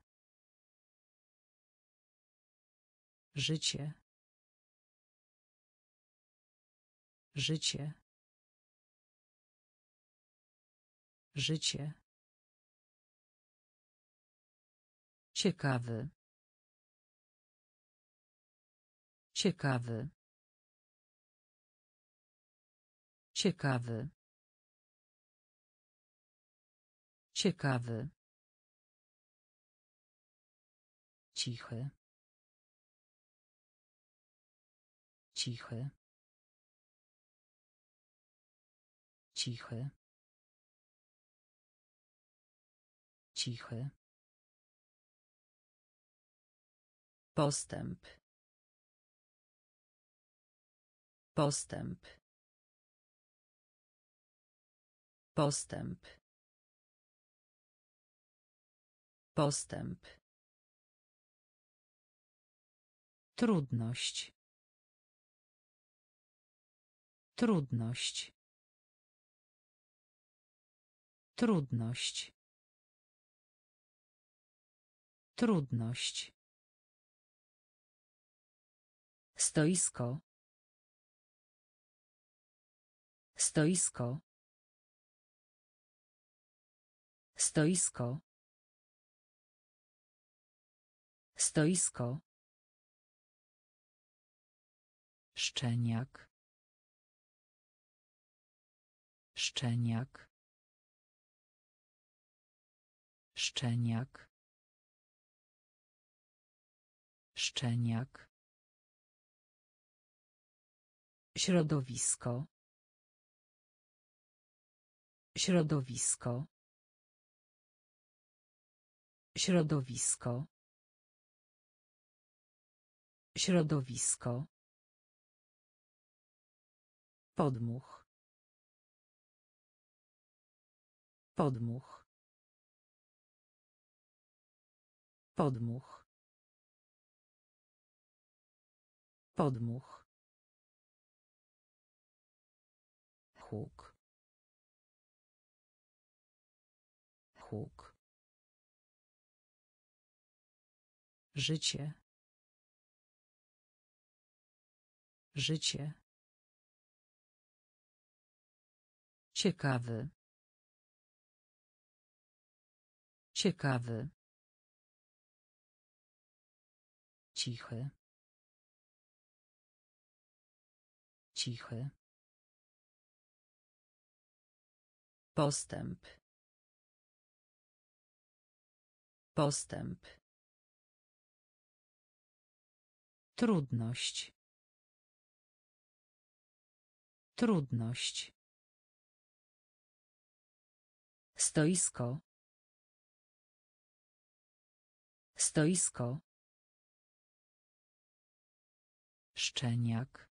Życie. Życie. Życie. Ciekawy. Ciekawy. Ciekawy. Ciekawy. Cichy. Cichy. Cichy. Cichy. Postęp. Postęp. Postęp. Postęp. Trudność. Trudność. Trudność. Trudność. Stoisko. Stoisko. Stoisko. Stoisko. Szczeniak. Szczeniak. Szczeniak. Szczeniak. Środowisko. Środowisko. Środowisko. Środowisko. Podmuch. Podmuch. Podmuch. Podmuch. Huk. Huk. Życie. Życie. Ciekawy. Ciekawy. Cichy. Cichy. Postęp. Postęp. Trudność. Trudność. Stoisko. Stoisko. Szczeniak.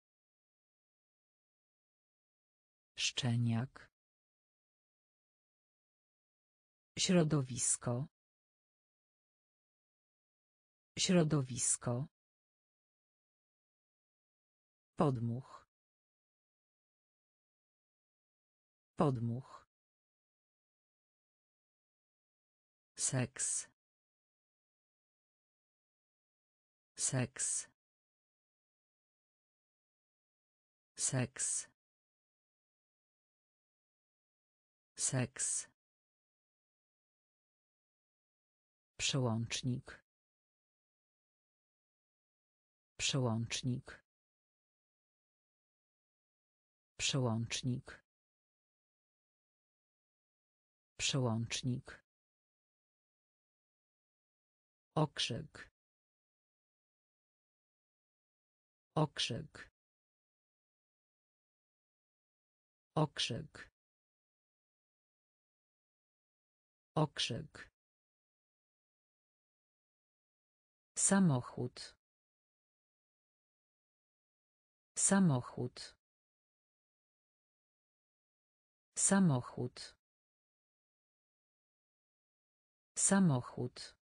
Szczeniak. Środowisko. Środowisko. Podmuch. Podmuch. Seks. Seks. Seks. Seks. Przełącznik. Przełącznik. Przełącznik. Przełącznik. Okrzyk. Okrzyk. Okrzyk. Okrzyk. Samochód. Samochód. Samochód. Samochód.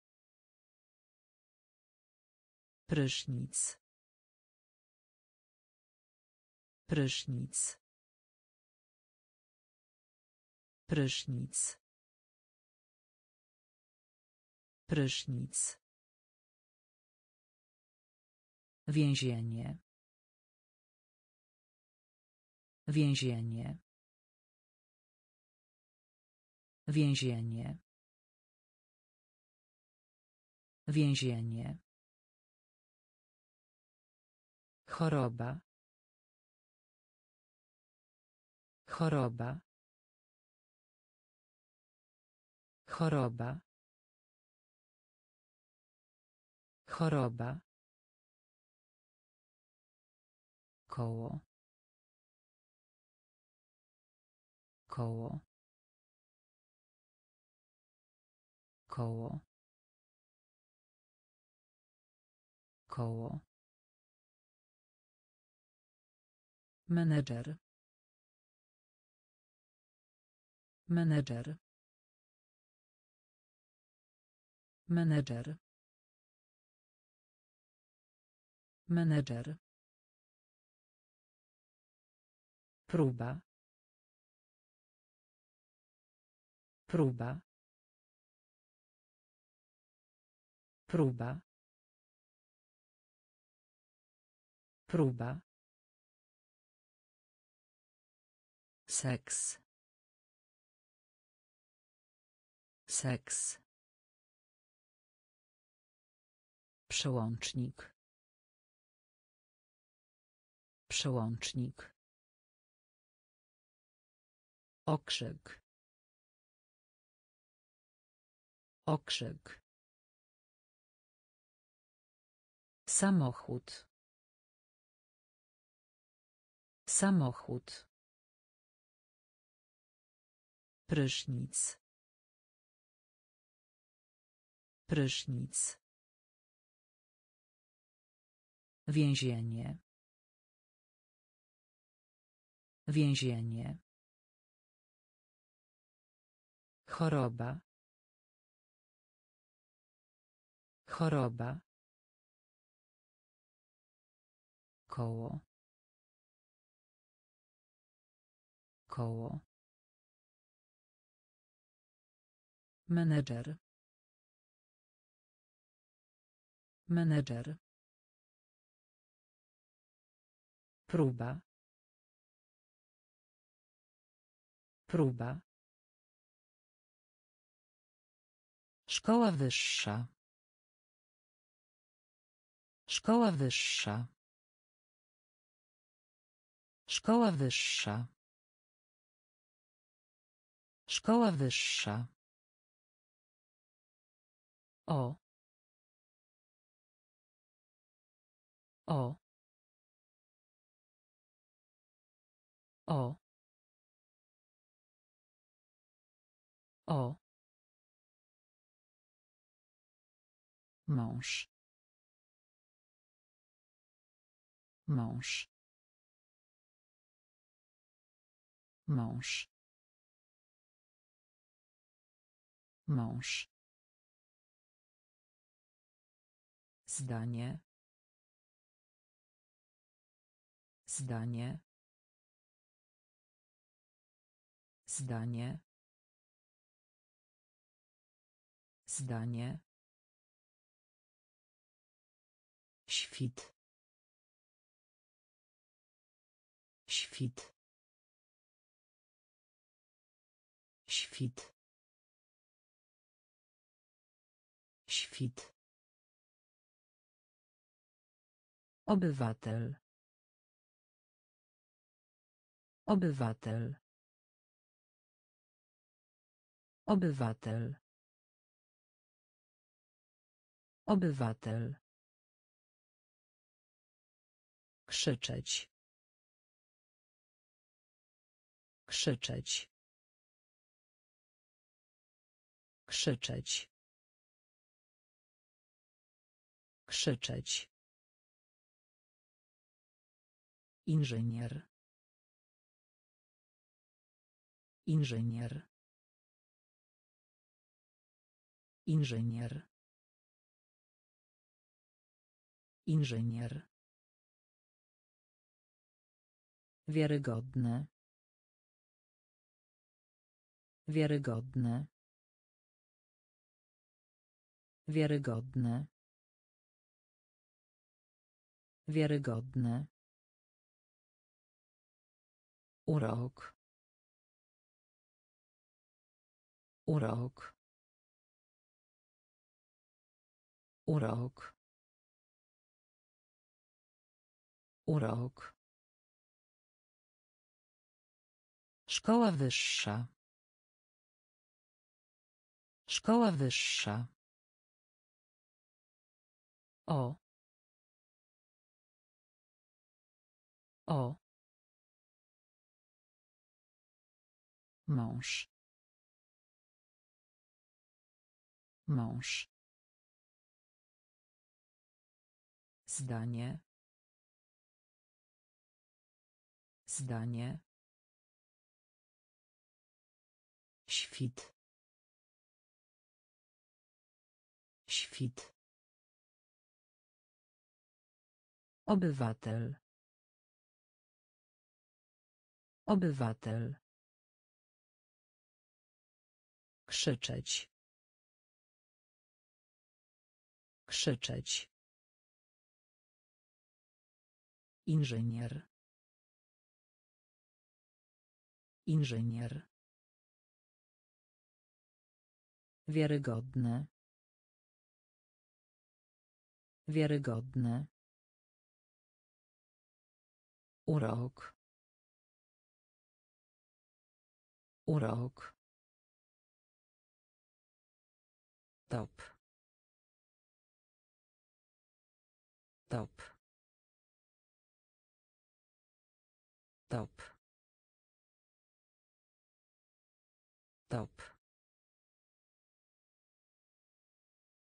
Prysznic. Prysznic. Prysznic. Prysznic. Więzienie. Więzienie. Więzienie. Więzienie. Choroba. Choroba. Choroba. Choroba. koło koło koło koło menedżer menedżer menedżer menedżer próba. Próba. Próba. Próba seks seks Przełącznik. Przełącznik. Okrzyk. Okrzyk. Samochód. Samochód. Prysznic. Prysznic. Więzienie. Więzienie. Choroba. Choroba. Koło. Koło. Menedżer. Menedżer. Próba. Próba. Szkoła wyższa. Szkoła wyższa. Szkoła wyższa. Szkoła wyższa. O. O. O. O. Mąż. Mąż. Mąż. Mąż. Zdanie. Zdanie. Zdanie. Zdanie. Świt. Świt. Świt. Świt. Obywatel. Obywatel. Obywatel. Obywatel. Krzyczeć. Krzyczeć. Krzyczeć. Krzyczeć. Inżynier. Inżynier. Inżynier. Inżynier. Wiarygodne. Wiarygodne. Wiarygodne. Wiarygodne. Urok. Urok. Urok. Urok. Szkoła wyższa. Szkoła wyższa. O. O. Mąż. Mąż. Zdanie. Zdanie. Świt. Świt. Obywatel. Obywatel. Krzyczeć. Krzyczeć. Inżynier. Inżynier. Wiarygodne. Wiarygodne. Urok. Urok. Top. Top. Top. Top.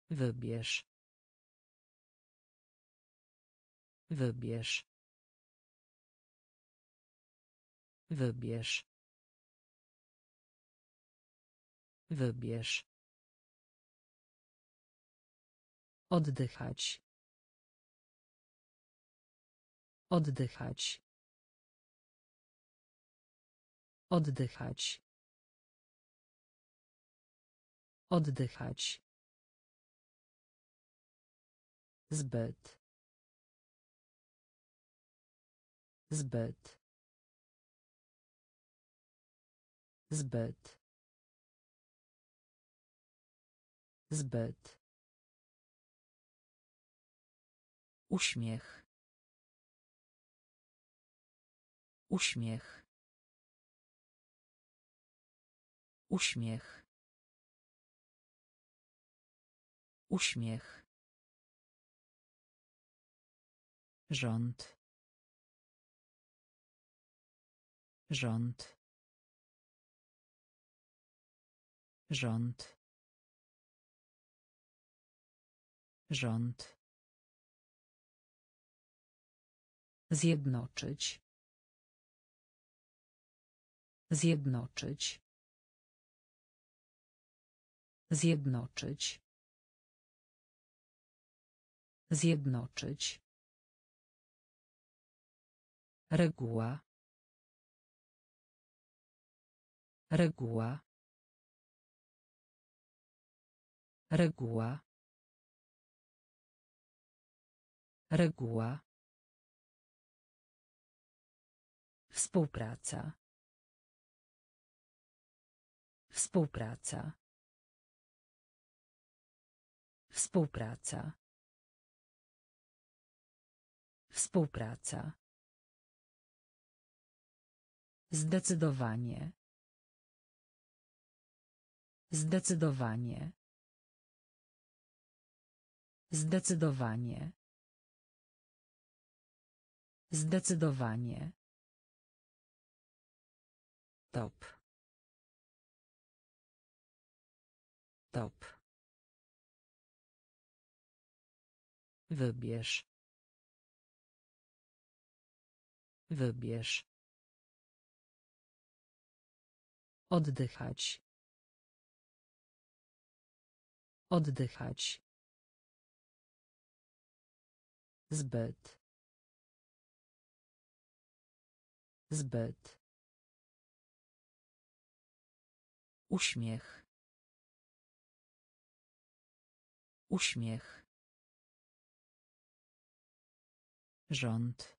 Wybierz. Wybierz. Wybierz. Wybierz. Oddychać. Oddychać. Oddychać. Oddychać. Zbyt. Zbyt. Zbyt. Zbyt. Uśmiech. Uśmiech. Uśmiech. Uśmiech. Rząd. Rząd. Rząd. Rząd. Zjednoczyć. Zjednoczyć. Zjednoczyć. Zjednoczyć. Reguła. Reguła. Reguła. Reguła. Współpraca. Współpraca. Współpraca. Współpraca. Zdecydowanie. Zdecydowanie. Zdecydowanie. Zdecydowanie. Top. Top. Wybierz. Wybierz. Oddychać. Oddychać. Zbyt. Zbyt. Uśmiech. Uśmiech. Rząd.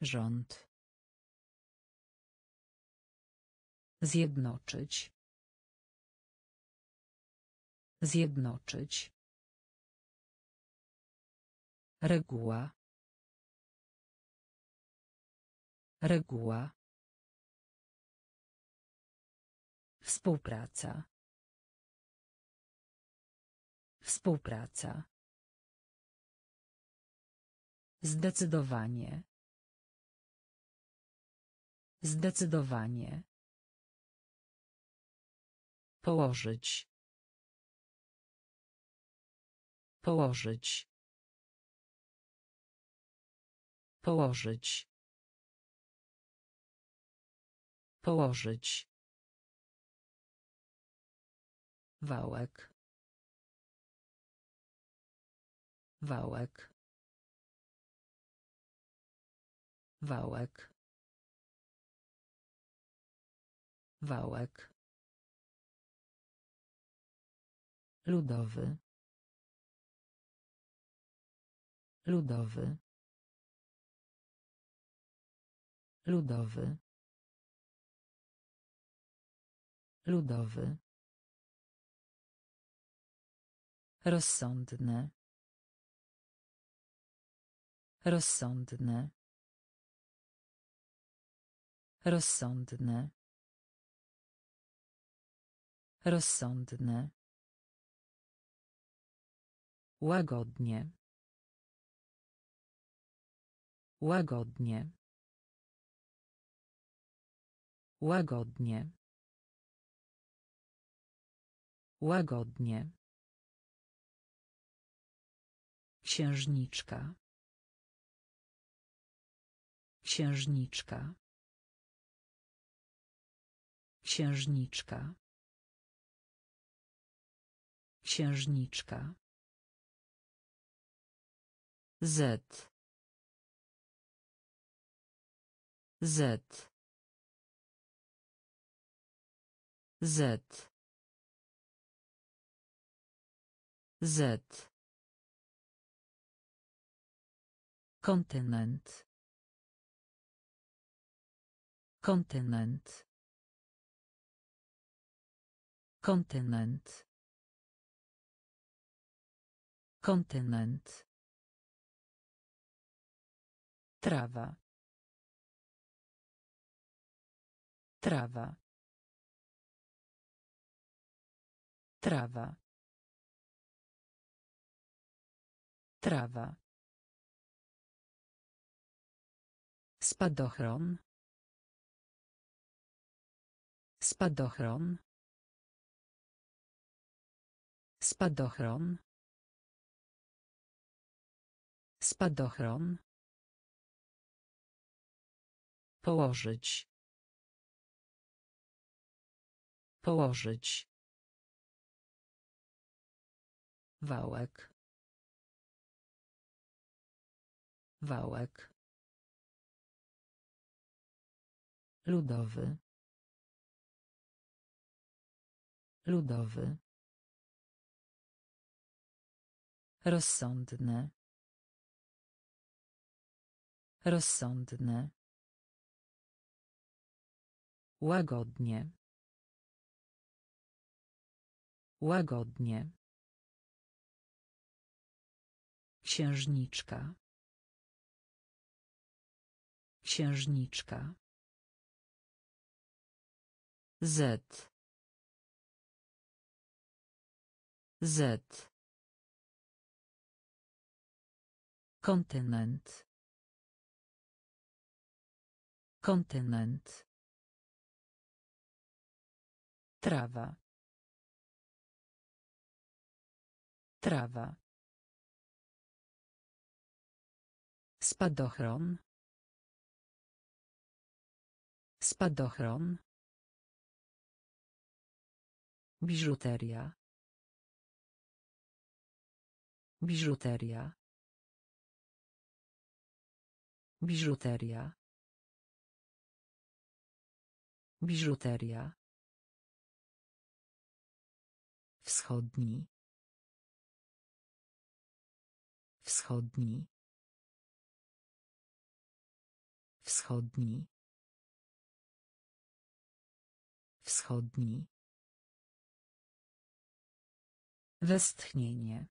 Rząd. Zjednoczyć. Zjednoczyć. Reguła. Reguła. Współpraca. Współpraca. Zdecydowanie. Zdecydowanie. Położyć. Położyć. Położyć. Położyć. Wałek. Wałek. Wałek. Wałek. Ludowy. Ludowy. Ludowy. Ludowy. Rozsądne. Rozsądne. Rozsądne. Rozsądne. Łagodnie. Łagodnie. Łagodnie. Łagodnie. Księżniczka. Księżniczka. Księżniczka. Księżniczka. Z. Z. Z. Z. Kontynent. Kontynent. Kontynent. Kontynent. Trawa. Trawa. Trawa. Trawa. Spadochron. Spadochron. Spadochron. Spadochron. Położyć. Położyć. Wałek. Wałek. Ludowy. Ludowy. Rozsądne. Rozsądne. Łagodnie. Łagodnie. Księżniczka. Księżniczka. Z. Z. Kontynent. Kontynent. Trawa. Trawa. Spadochron. Spadochron. Biżuteria. Biżuteria. Biżuteria. Biżuteria. Wschodni. Wschodni. Wschodni. Wschodni. Westchnienie.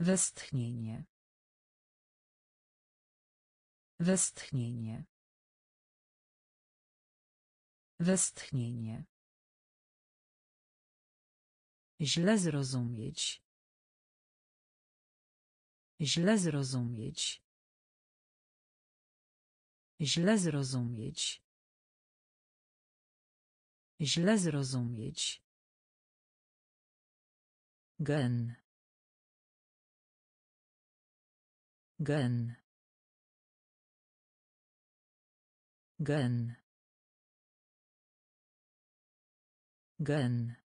Westchnienie. Westchnienie. Westchnienie. Źle zrozumieć. Źle zrozumieć. Źle zrozumieć. Źle zrozumieć. Gen. Gen. Gen. Gen.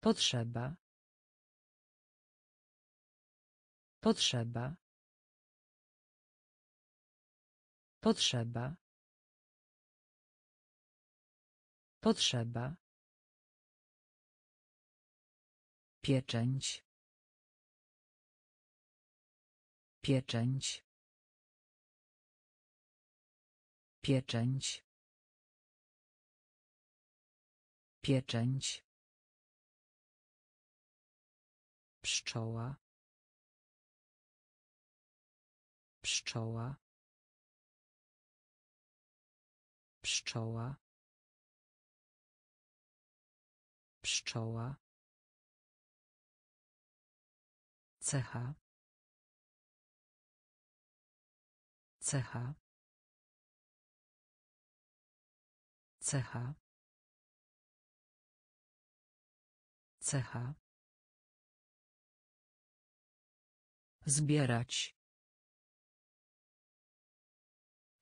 Potrzeba. Potrzeba. Potrzeba. Potrzeba. Pieczęć. Pieczęć. Pieczęć. Pieczęć. Pszczoła. Pszczoła. Pszczoła. Pszczoła. Cecha. Cecha. Cecha. Cecha. Zbierać.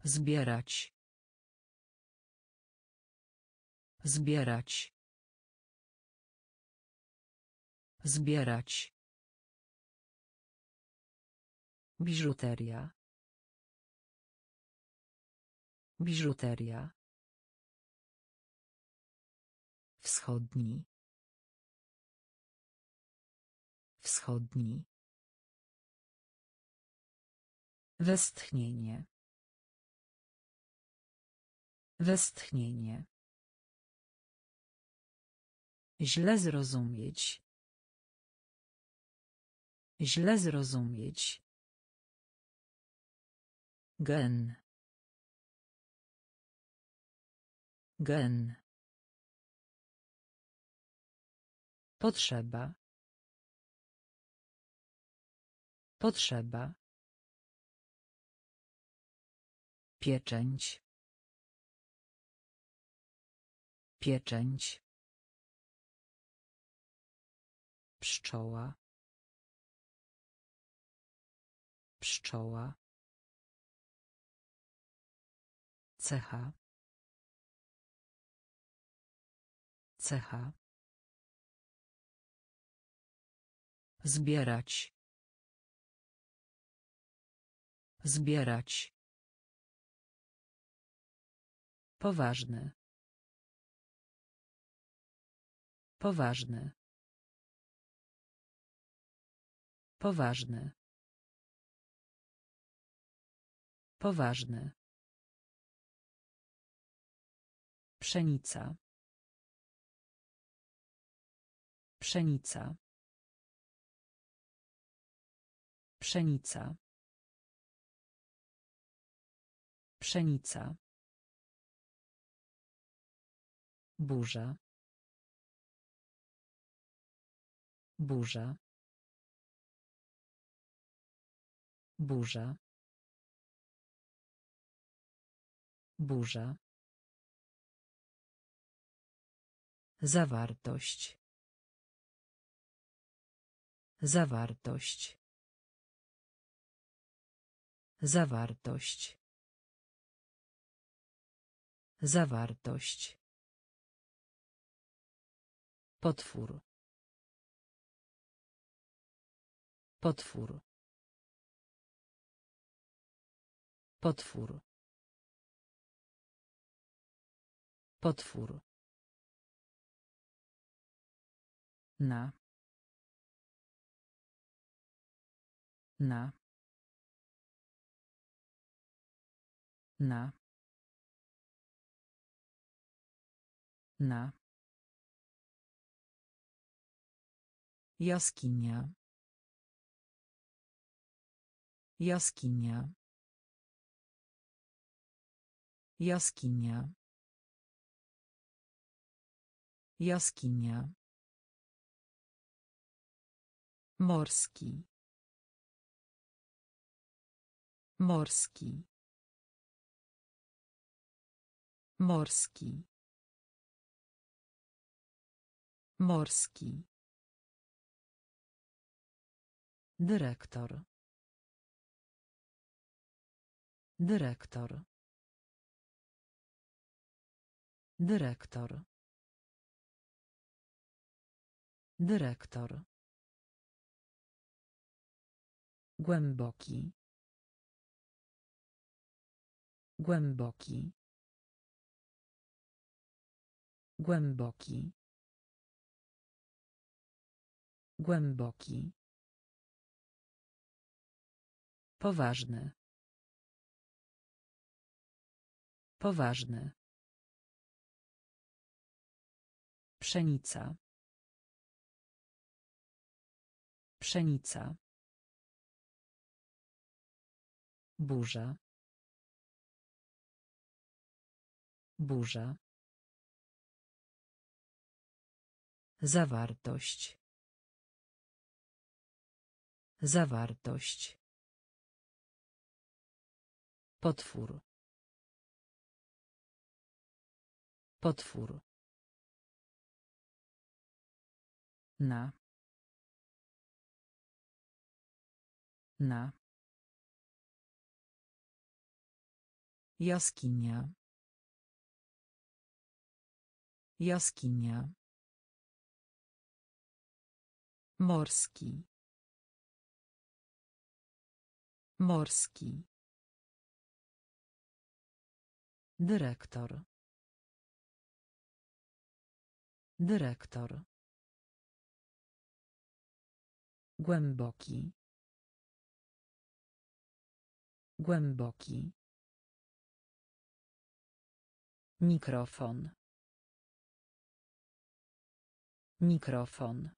Zbierać. Zbierać. Zbierać. Biżuteria. Biżuteria. Wschodni. Wschodni. Westchnienie. Westchnienie. Źle zrozumieć. Źle zrozumieć. Gen. Gen. Potrzeba. Potrzeba. Pieczęć. Pieczęć. Pszczoła. Pszczoła. Cecha. Cecha. Zbierać. Zbierać. Poważny. Poważny. Poważny. Poważny. Pszenica. Pszenica. Pszenica. Pszenica. Burza. Burza. Burza. Burza. Zawartość. Zawartość. Zawartość. Zawartość. Potwór. Potwór. Potwór. Potwór. Na. Na. Na. Na. Jaskinia. Jaskinia. Jaskinia. Jaskinia. Morski. Morski. Morski. Morski. Dyrektor. Dyrektor. Dyrektor. Dyrektor. Głęboki. Głęboki. Głęboki. Głęboki. Poważny. Poważny. Pszenica. Pszenica. Burza. Burza. Zawartość. Zawartość. Potwór. Potwór. Na. Na. Jaskinia. Jaskinia. Morski. Morski. Dyrektor. Dyrektor. Głęboki. Głęboki. Mikrofon. Mikrofon.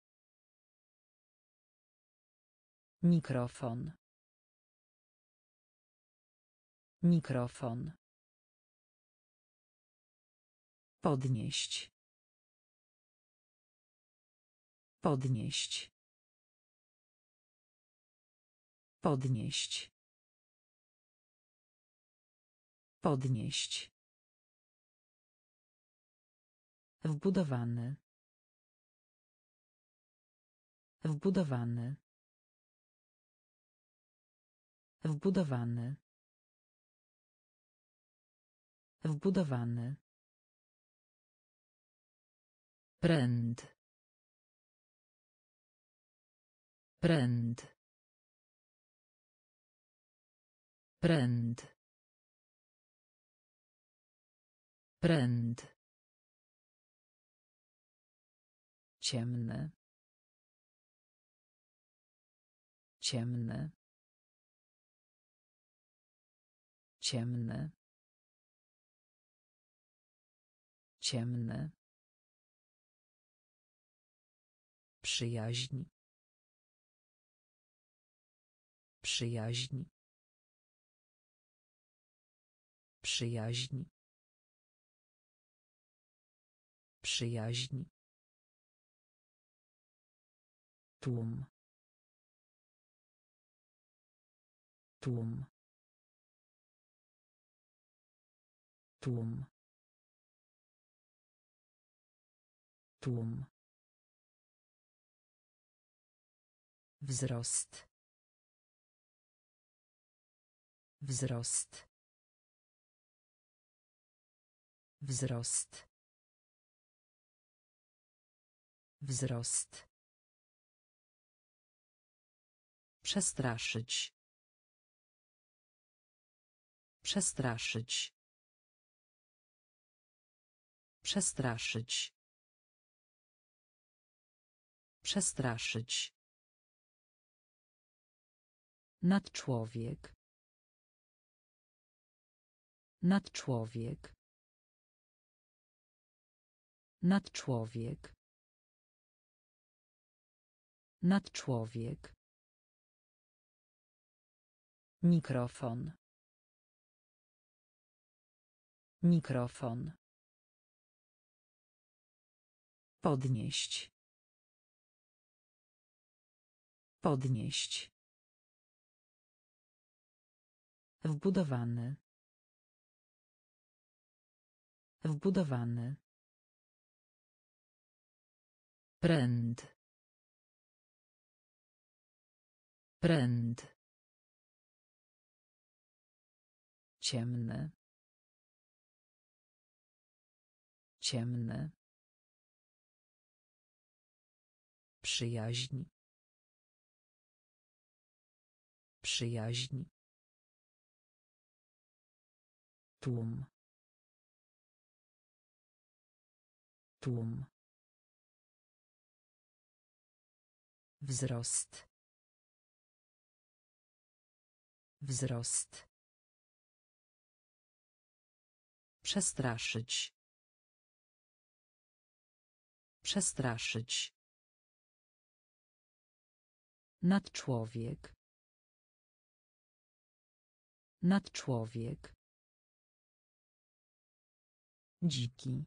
Mikrofon. Mikrofon. Podnieść. Podnieść. Podnieść. Podnieść. Wbudowany. Wbudowany. Wbudowany. Wbudowany. Pręd. Pręd. Pręd. Pręd. Ciemny. Ciemny. Ciemny. Ciemny. Przyjaźń. Przyjaźń. Przyjaźń. Przyjaźń. Tłum. Tłum. Tłum. Tłum. Wzrost. Wzrost. Wzrost. Wzrost. Przestraszyć. Przestraszyć. Przestraszyć. Przestraszyć. Nadczłowiek. Nadczłowiek. Nadczłowiek. Nadczłowiek. Mikrofon. Mikrofon. Podnieść. Podnieść. Wbudowany. Wbudowany. Pręd. Pręd. Ciemny. Ciemny. Przyjaźń. Przyjaźń. Tłum. Tłum. Wzrost. Wzrost. Przestraszyć. Przestraszyć. Nadczłowiek. Nadczłowiek. Dziki.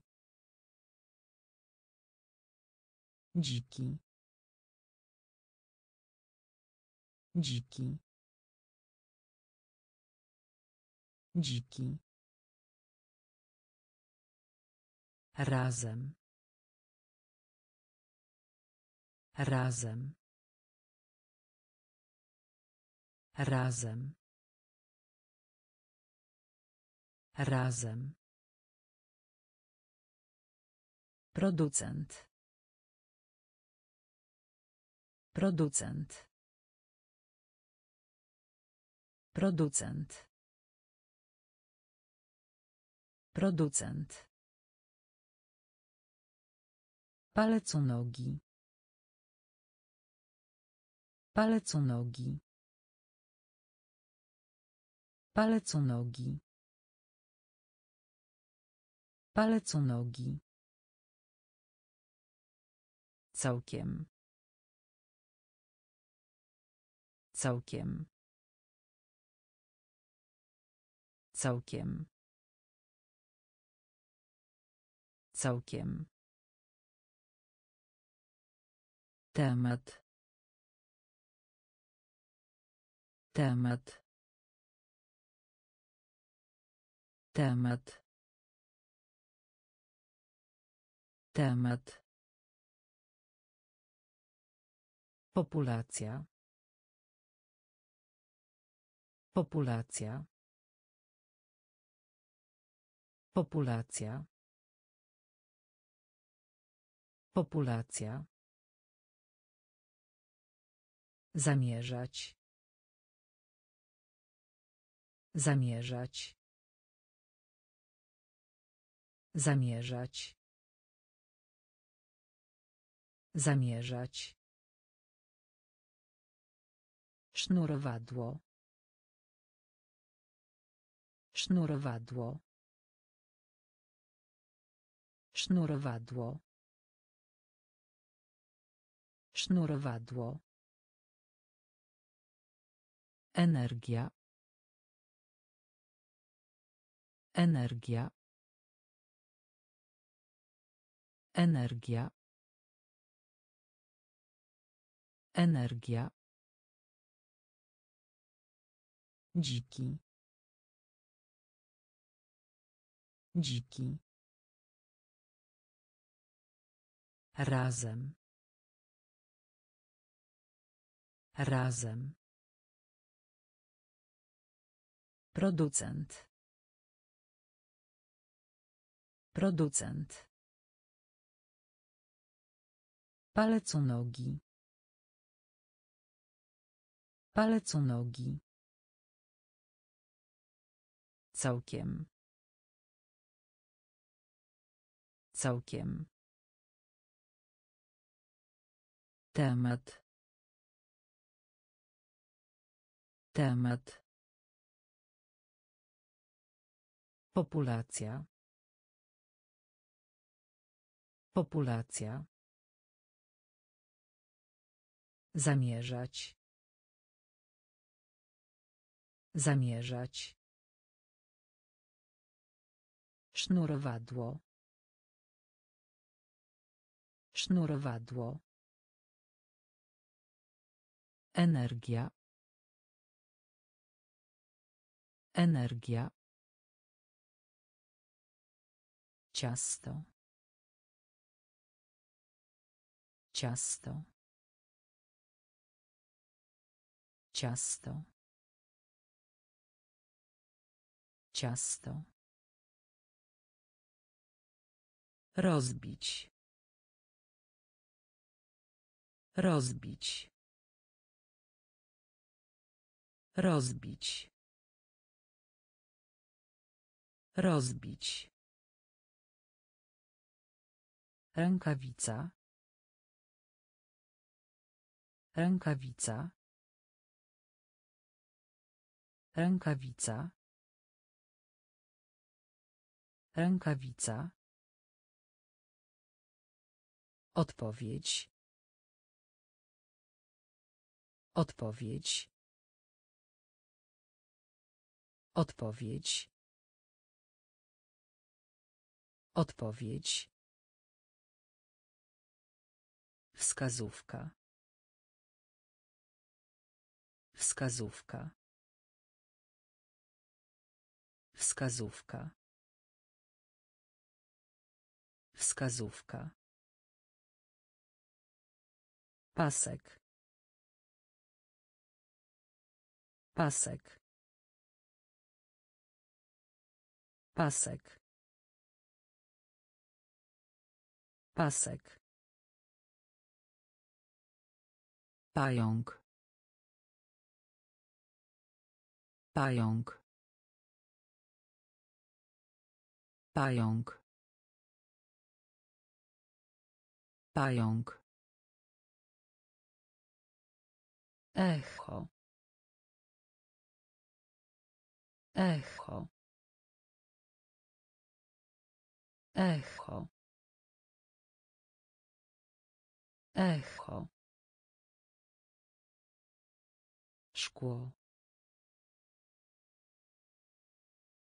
Dziki. Dziki. Dziki. Razem. Razem. Razem. Razem. Producent. Producent. Producent. Producent. Palec u nogi. Palec u nogi. Palec u nogi. Palec u nogi. Całkiem. Całkiem. Całkiem. Całkiem. Temat. Temat. Temat. Temat. Populacja. Populacja. Populacja. Populacja. Zamierzać. Zamierzać. Zamierzać. Zamierzać. Sznurowadło. Sznurowadło. Sznurowadło. Sznurowadło. Energia. Energia. Energia. Energia. Dziki. Dziki. Razem. Razem. Producent. Producent. Palec u nogi. Palec u nogi. Całkiem. Całkiem. Temat. Temat. Populacja. Populacja. Zamierzać. Zamierzać. Sznurowadło. Sznurowadło. Energia. Energia. Ciasto. Ciasto. Ciasto. Ciasto. Rozbić. Rozbić. Rozbić. Rozbić. Rękawica. Rękawica. Rękawica. Rękawica. Odpowiedź. Odpowiedź. Odpowiedź. Odpowiedź. Wskazówka. Wskazówka. Wskazówka. Wskazówka. Pasek. Pasek. Pasek. Pasek. Pająk. Pająk. Pająk. Pająk. Echo. Echo. Echo. Echo. Szkło.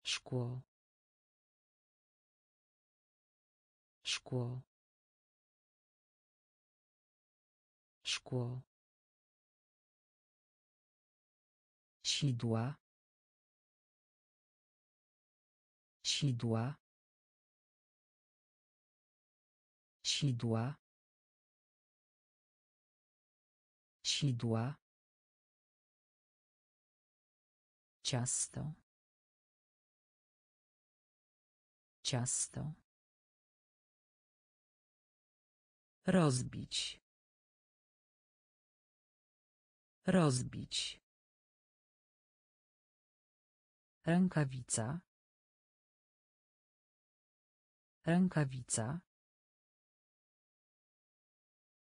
Szkło. Szkło. Szkło. Sidła. Sidła. Sidła. Sidła. Ciasto. Ciasto. Rozbić. Rozbić. Rękawica. Rękawica.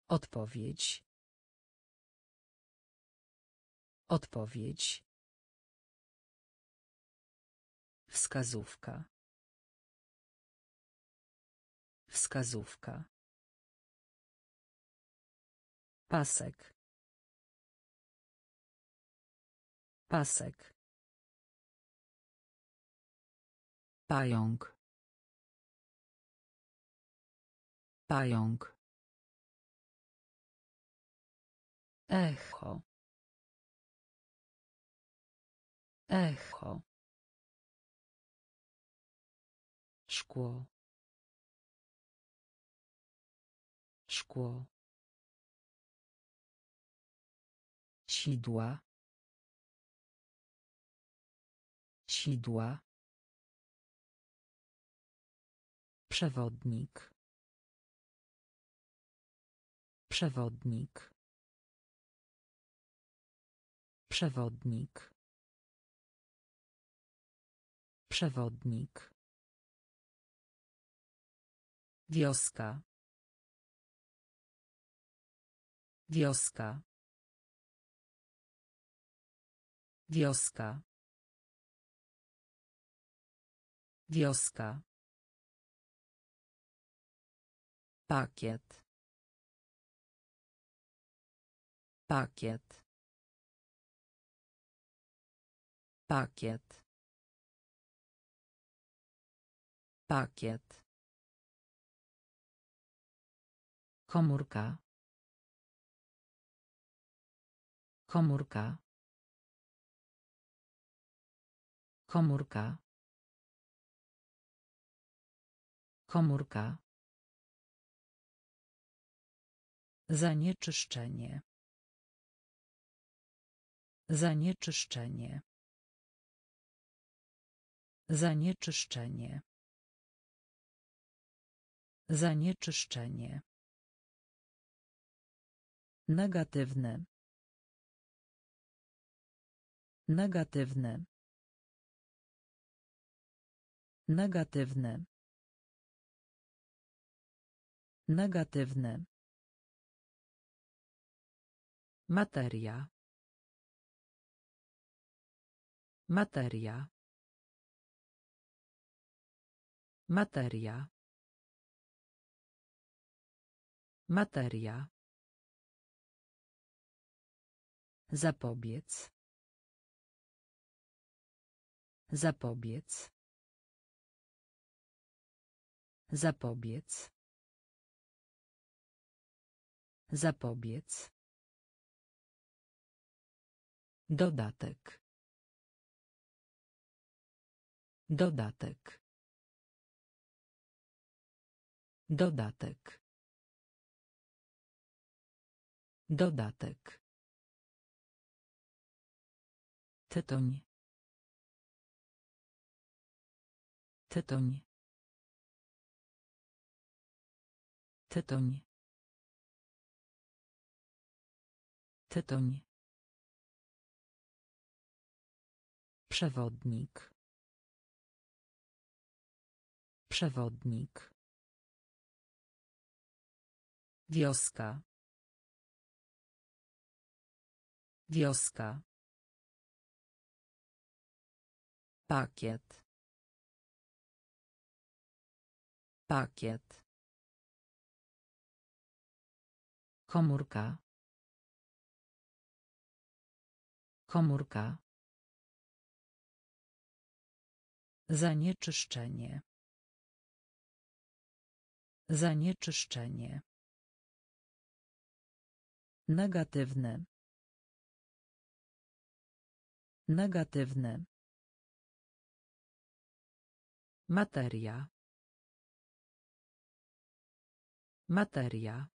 Odpowiedź. Odpowiedź. Wskazówka. Wskazówka. Pasek. Pasek. Pająk. Pająk. Echo. Echo. Szkło. Szkło. Sidła. Sidła. Przewodnik. Przewodnik. Przewodnik. Przewodnik. Wioska. Wioska. Wioska. Wioska. Pakiet. Pakiet. Pakiet. Pakiet. Komórka. Komórka. Komórka. Komórka. Zanieczyszczenie. Zanieczyszczenie. Zanieczyszczenie. Zanieczyszczenie. Negatywne. Negatywne. Negatywne. Negatywne. Materia. Materia. Materia. Materia. Zapobiec. Zapobiec. Zapobiec. Zapobiec. Dodatek. Dodatek. Dodatek. Dodatek. Tytoń. Tytoń. Tytoń. Tytoń. Przewodnik. Przewodnik. Wioska. Wioska. Pakiet. Pakiet. Komórka. Komórka. Zanieczyszczenie. Zanieczyszczenie. Negatywne. Negatywne. Materia. Materia.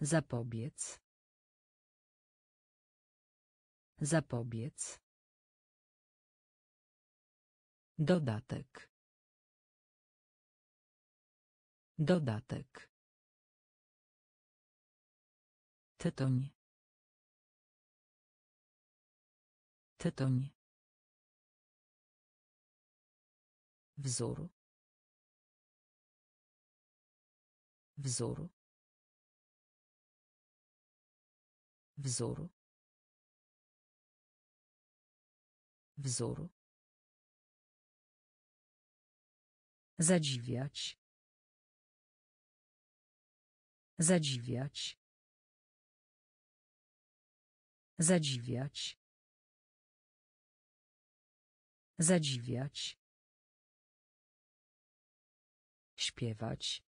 Zapobiec. Zapobiec. Dodatek. Dodatek. Tytoń. Tytoń. Wzór. Wzór. Wzór. Wzór. Zadziwiać. Zadziwiać. Zadziwiać. Zadziwiać. Śpiewać.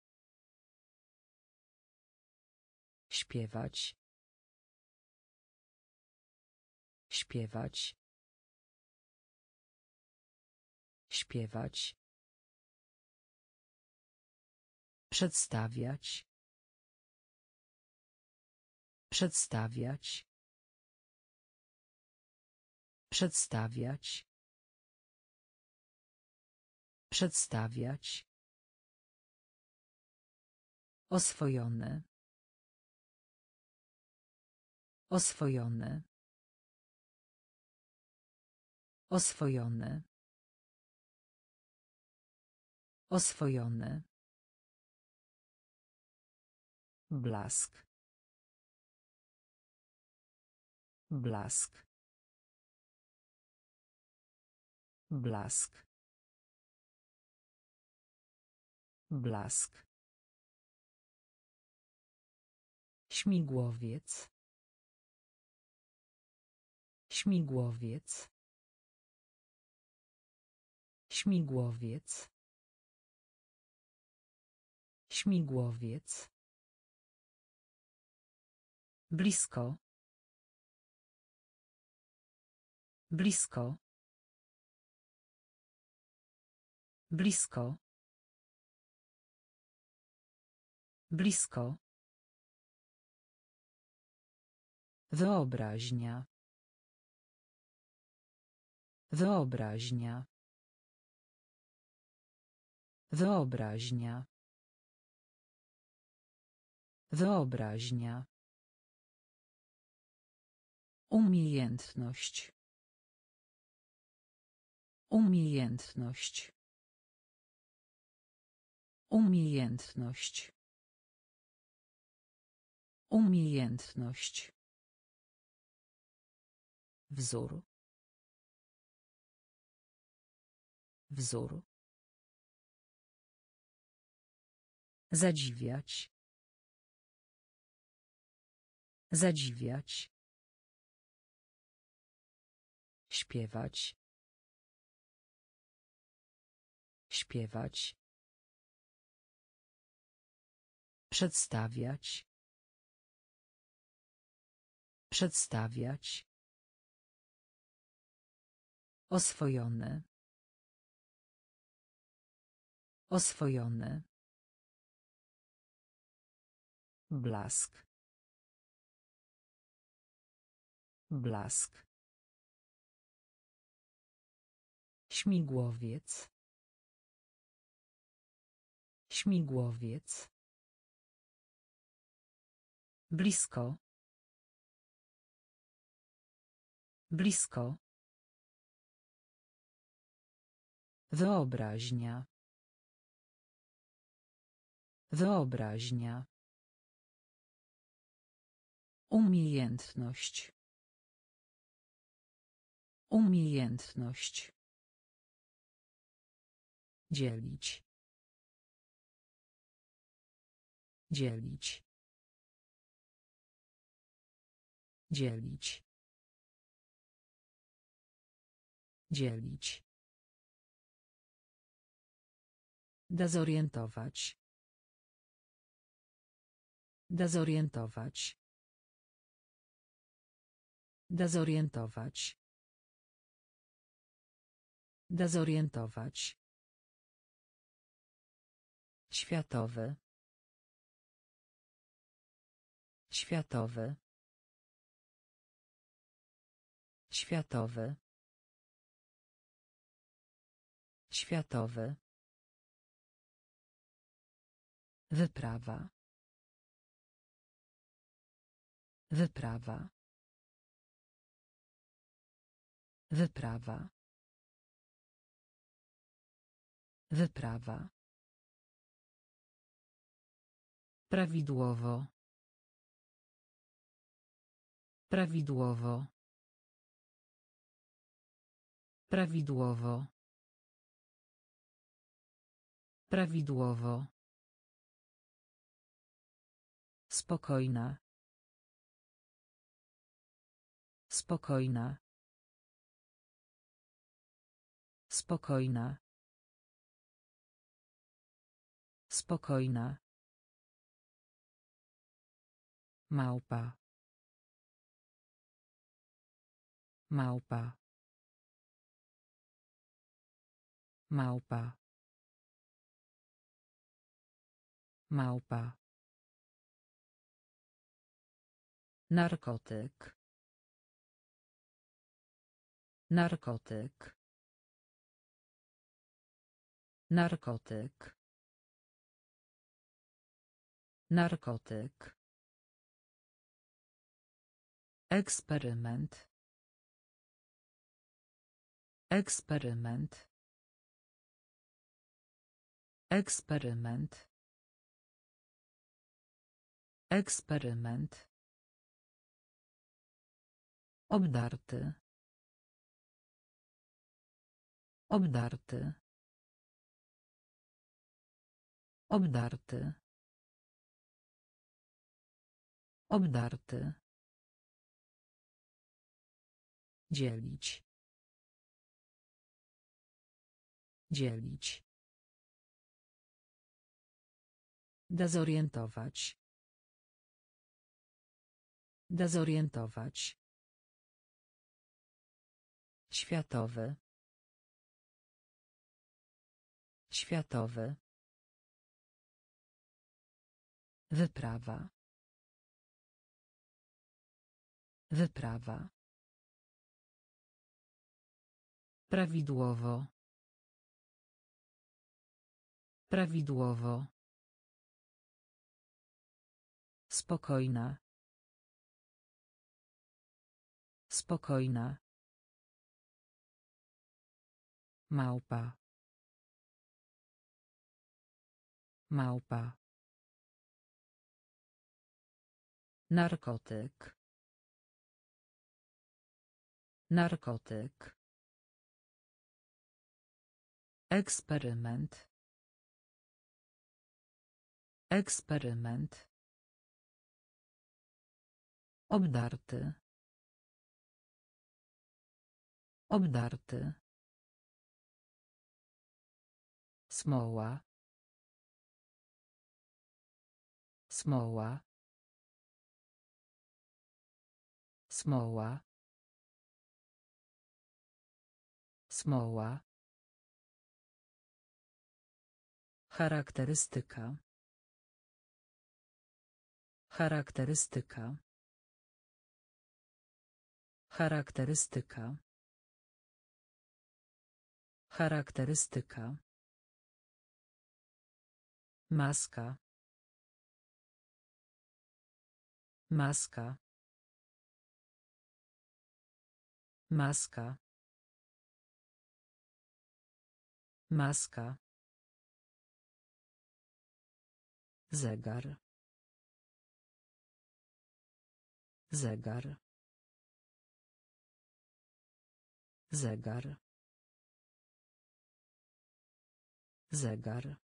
Śpiewać. Śpiewać. Śpiewać. Przedstawiać. Przedstawiać. Przedstawiać. Przedstawiać. Oswojone. Oswojone. Oswojone. Oswojone. Blask. Blask. Blask. Blask. Śmigłowiec. Śmigłowiec. Śmigłowiec. Śmigłowiec. Blisko. Blisko. Blisko. Blisko. Wyobraźnia. Wyobraźnia. Wyobraźnia. Wyobraźnia. Umiejętność. Umiejętność. Umiejętność. Umiejętność. Wzór. Wzór. Zadziwiać. Zadziwiać. Śpiewać. Śpiewać. Przedstawiać. Przedstawiać. Oswojony. Oswojony. Blask. Blask. Śmigłowiec. Śmigłowiec. Blisko. Blisko. Wyobraźnia. Wyobraźnia. Umiejętność. Umiejętność. Dzielić. Dzielić. Dzielić. Dzielić. Dezorientować. Dezorientować. Dezorientować. Dezorientować. Światowy. Światowy. Światowy. Światowy. Wyprawa. Wyprawa. Wyprawa. Wyprawa. Prawidłowo. Prawidłowo. Prawidłowo. Prawidłowo. Spokojna. Spokojna. Spokojna. Spokojna. Małpa. Małpa. Małpa. Małpa. Narkotyk. Narkotyk. Narkotyk. Narkotyk. Eksperyment. Eksperyment. Eksperyment. Eksperyment. Obdarty. Obdarty. Obdarty. Obdarty. Dzielić. Dzielić. Dezorientować. Dezorientować. Światowy. Światowy. Wyprawa. Wyprawa. Prawidłowo. Prawidłowo. Spokojna. Spokojna. Małpa. Małpa. Narkotyk. Narkotyk. Eksperyment. Eksperyment. Obdarty. Obdarty. Smoła. Smoła. Smoła. Smoła. Charakterystyka. Charakterystyka. Charakterystyka. Charakterystyka. Maska. Maska. Maska. Maska. Zegar. Zegar. Zegar. Zegar.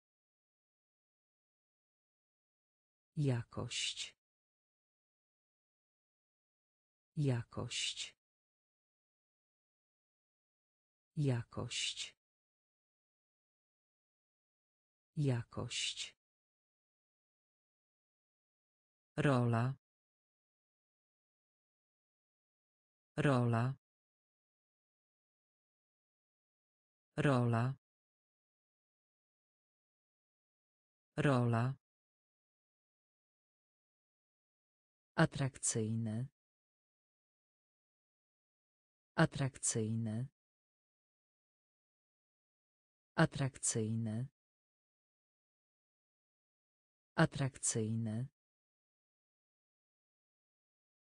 Jakość. Jakość. Jakość. Jakość. Rola. Rola. Rola. Rola. Atrakcyjny. Atrakcyjny. Atrakcyjny. Atrakcyjny.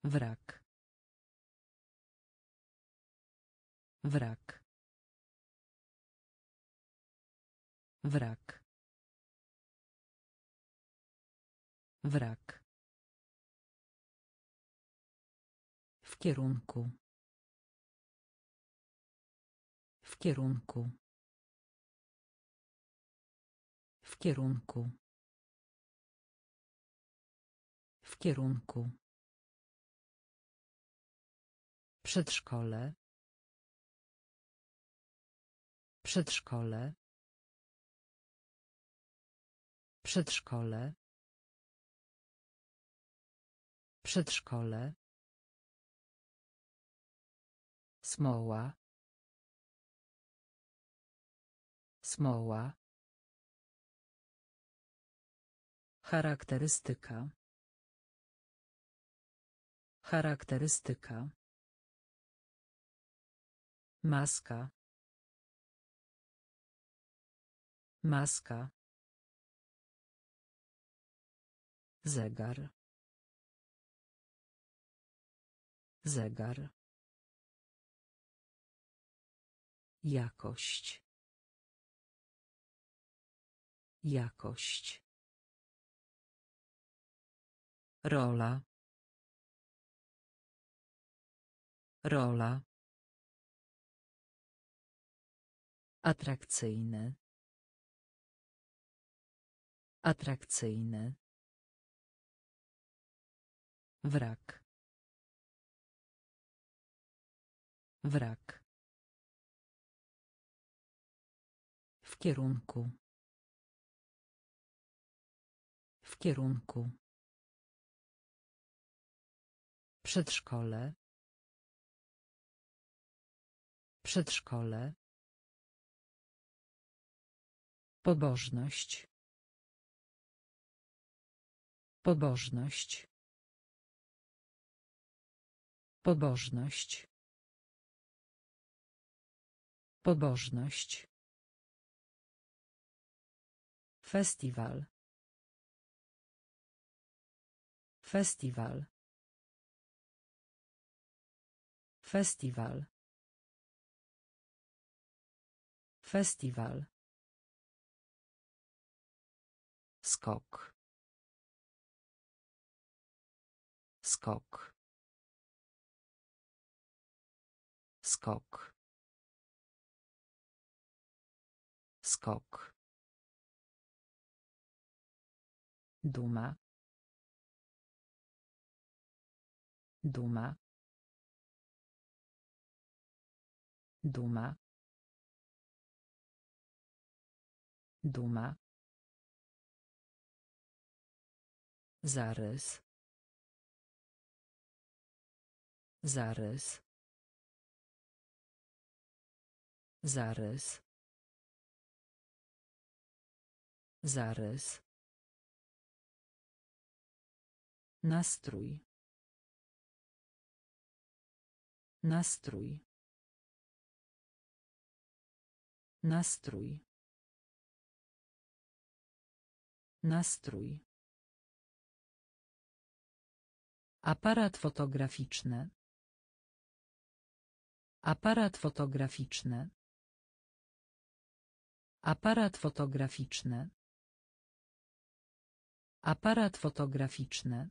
Wrak. Wrak. Wrak. Wrak. Kierunku. W kierunku. W kierunku. W kierunku. Przedszkole. Przedszkole. Przedszkole. Przedszkole. Smoła. Smoła. Charakterystyka. Charakterystyka. Maska. Maska. Zegar. Zegar. Jakość. Jakość. Rola. Rola. Atrakcyjny. Atrakcyjny. Wrak. Wrak. Kierunku. W kierunku. Przedszkole. Przedszkole. Pobożność. Pobożność. Pobożność. Pobożność. Festiwal. Festiwal. Festiwal. Festiwal. Skok. Skok. Skok. Skok. Duma. Duma. Duma. Duma. Zarys. Zarys. Zarys. Zarys. Nastrój. Nastrój. Nastrój. Nastrój. Aparat fotograficzny. Aparat fotograficzny. Aparat fotograficzny. Aparat fotograficzny.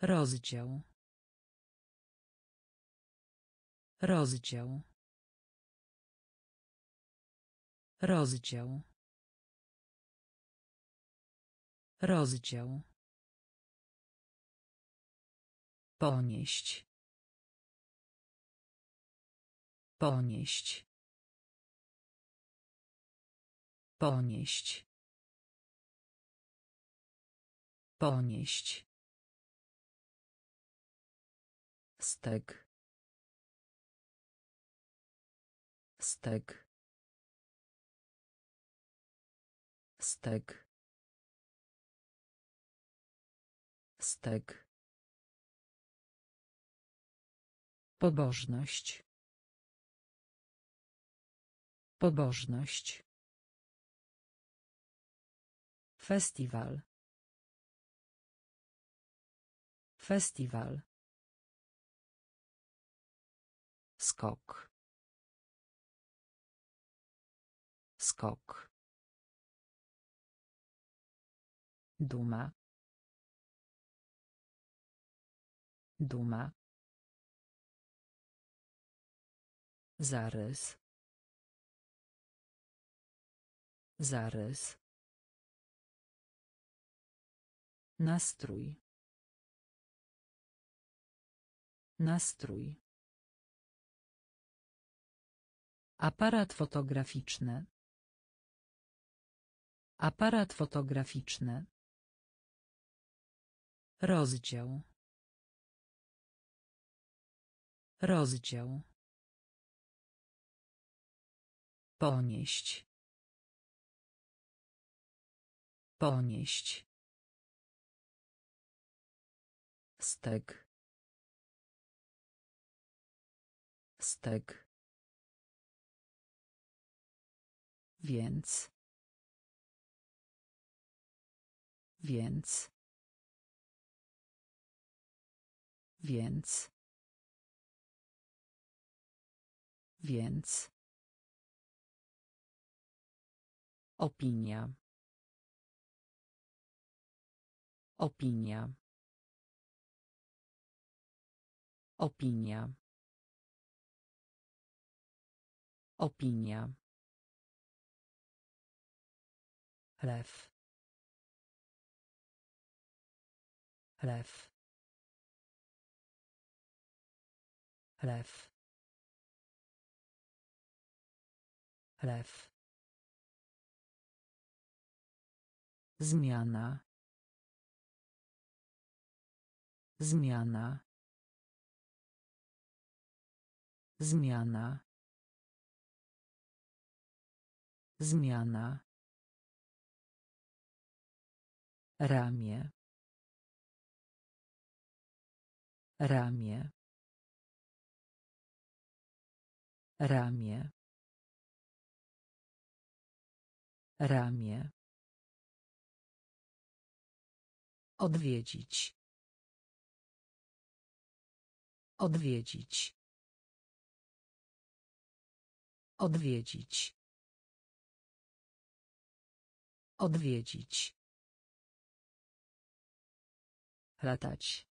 Rozdział. Rozdział. Rozdział. Rozdział. Ponieść. Ponieść. Ponieść. Ponieść. Stek. Stek. Stek. Stek. Pobożność. Pobożność. Festiwal. Festiwal. Skok. Skok. Duma. Duma. Zarys. Zarys. Nastrój. Nastrój. Aparat fotograficzny. Aparat fotograficzny. Rozdział. Rozdział. Ponieść. Ponieść. Stek. Stek. Więc. Więc. Więc. Więc. Opinia. Opinia. Opinia. Opinia. Lew. Lew. Lew. Lew. Zmiana. Zmiana. Zmiana. Zmiana. Ramię. Ramię. Ramię. Ramię. Odwiedzić. Odwiedzić. Odwiedzić. Odwiedzić. Latać.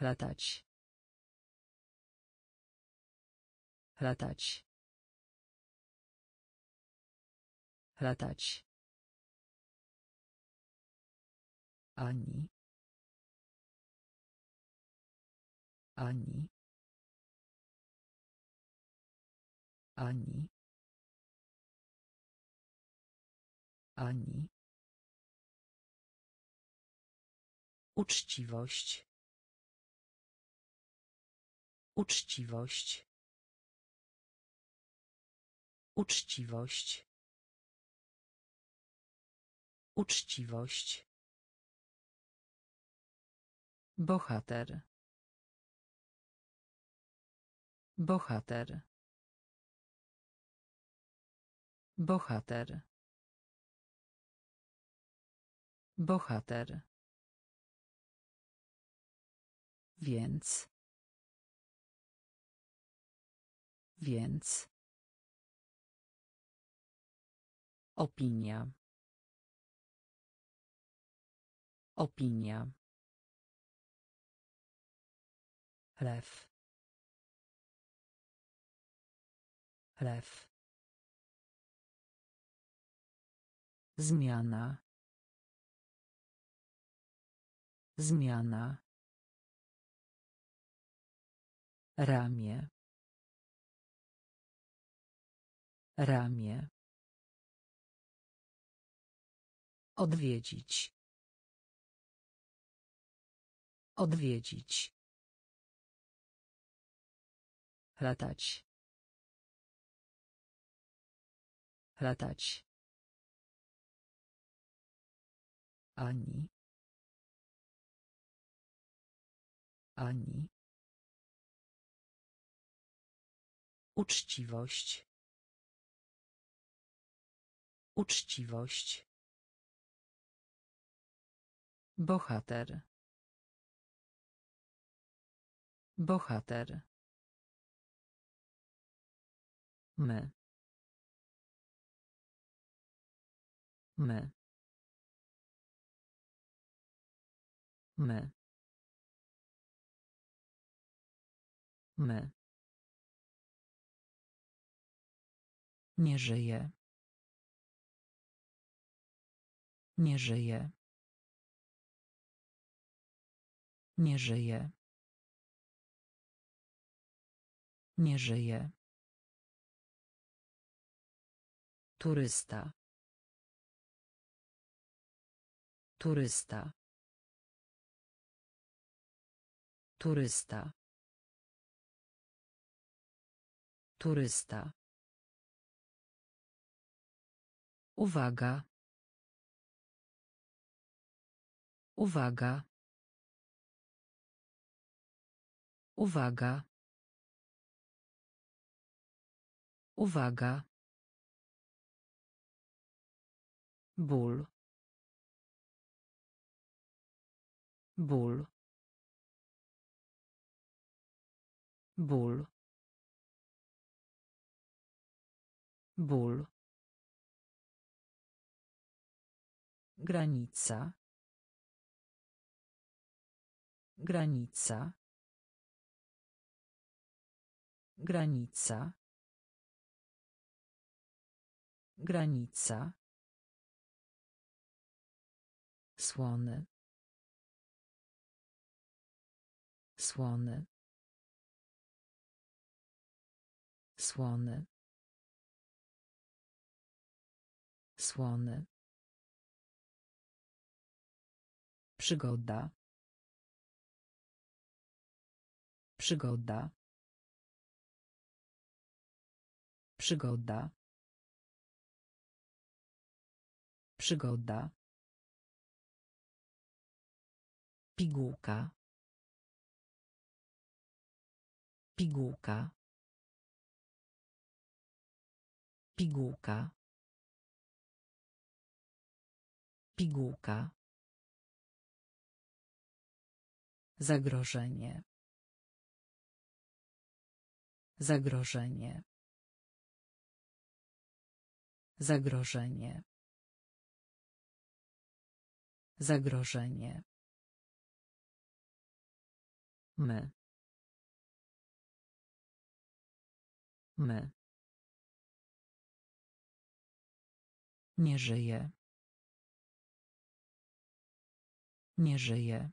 Latać. Latać. Latać. Ani. Ani. Ani. Ani. Uczciwość. Uczciwość. Uczciwość. Uczciwość. Bohater. Bohater. Bohater. Bohater. Więc. Więc. Opinia. Opinia. Lew. Lew. Zmiana. Zmiana. Ramię. Ramię. Odwiedzić. Odwiedzić. Latać. Latać. Ani. Ani. Uczciwość. Uczciwość. Bohater. Bohater. My. My. My. My. Nie żyje. Nie żyje. Nie żyje. Nie żyje. Turysta. Turysta. Turysta. Turysta. Uwaga. Uwaga. Uwaga. Uwaga. ból ból ból ból granica granica granica granica Słony. Słony. Słony. Słony. Przygoda. Przygoda. Przygoda. Przygoda. Pigułka. Pigułka. Pigułka. Pigułka. Zagrożenie. Zagrożenie. Zagrożenie. Zagrożenie. My. My. Nie żyje. Nie żyje.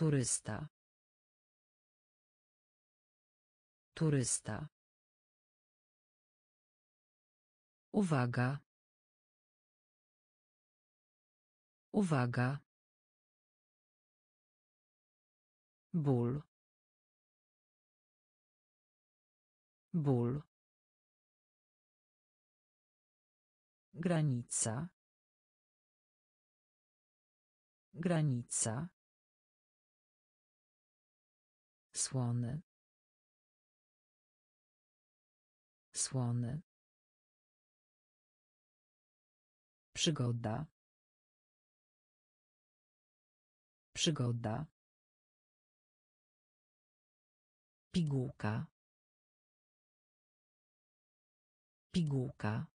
Turysta. Turysta. Uwaga. Uwaga. Ból. Ból. Granica. Granica. Słony. Słony. Przygoda. Przygoda. Pigułka. Pigułka.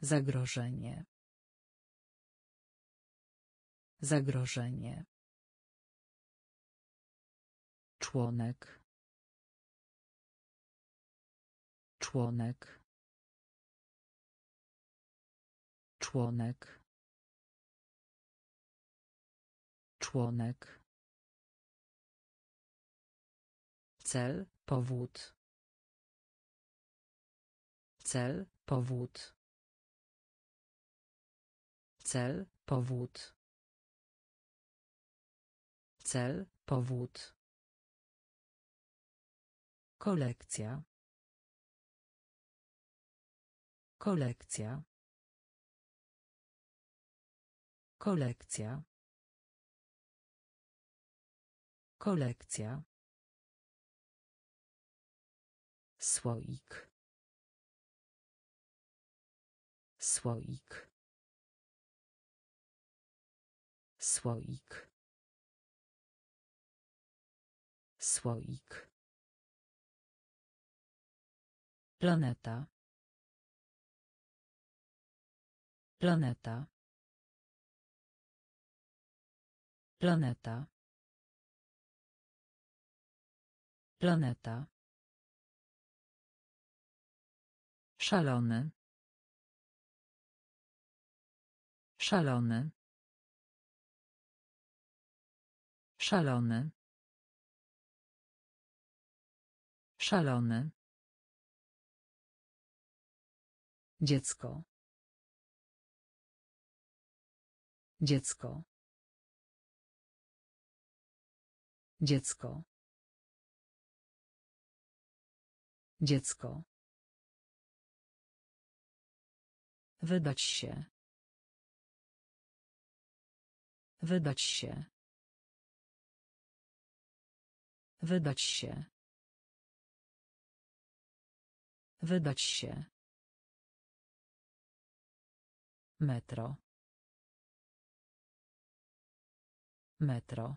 Zagrożenie. Zagrożenie. Członek. Członek. Członek. Członek. Cel, powód. Cel, powód. Cel, powód. Cel, powód. Kolekcja. Kolekcja. Kolekcja. Kolekcja. Słoik. Słoik. Słoik. Słoik. Planeta. Planeta. Planeta. Planeta. Szalony. Szalony. Szalony. Szalony. Dziecko. Dziecko. Dziecko. Dziecko. Wydać się. Wydać się. Wydać się. Wydać się. Metro. Metro.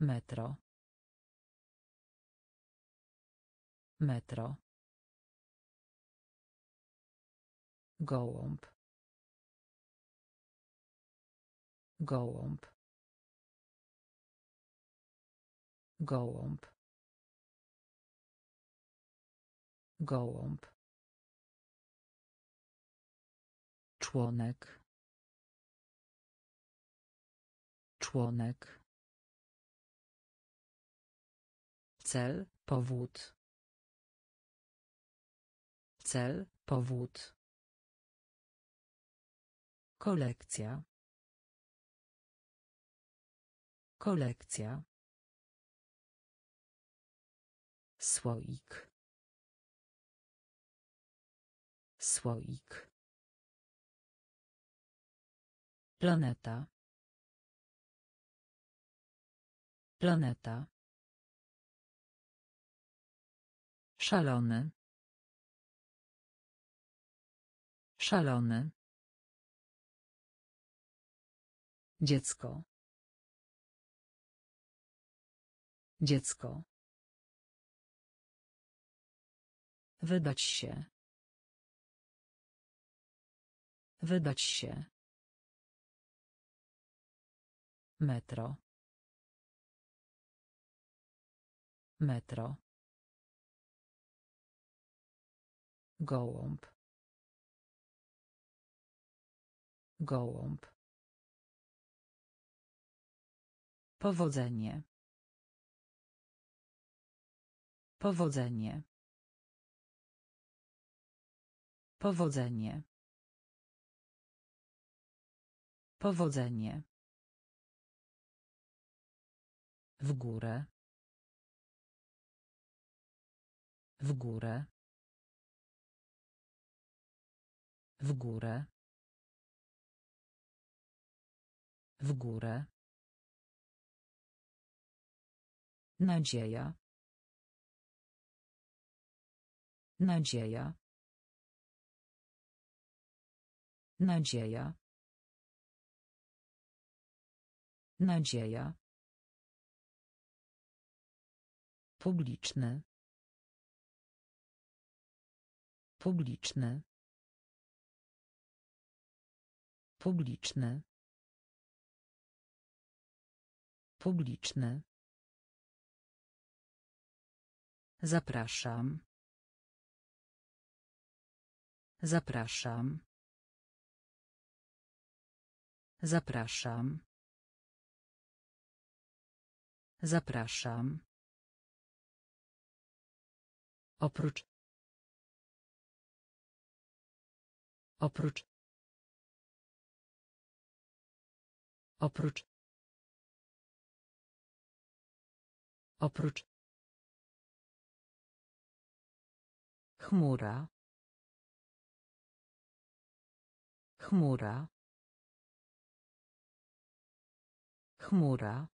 Metro. Metro. Gołąb. Gołąb. Gołąb. Gołąb. Członek. Członek. Cel, powód. Cel, powód. Kolekcja. Kolekcja. Słoik. Słoik. Planeta. Planeta. Szalony. Szalony. Dziecko. Dziecko. Wydać się. Wydać się. Metro. Metro. Gołąb. Gołąb. Powodzenie. Powodzenie. Powodzenie. Powodzenie. W górę. W górę. W górę. W górę. Nadzieja. Nadzieja. Nadzieja. Nadzieja. Publiczny. Publiczny. Publiczny. Publiczny. Zapraszam. Zapraszam. Zapraszam. Zapraszam. Oprócz. Oprócz. Oprócz. Oprócz. Chmura. Chmura. Chmura.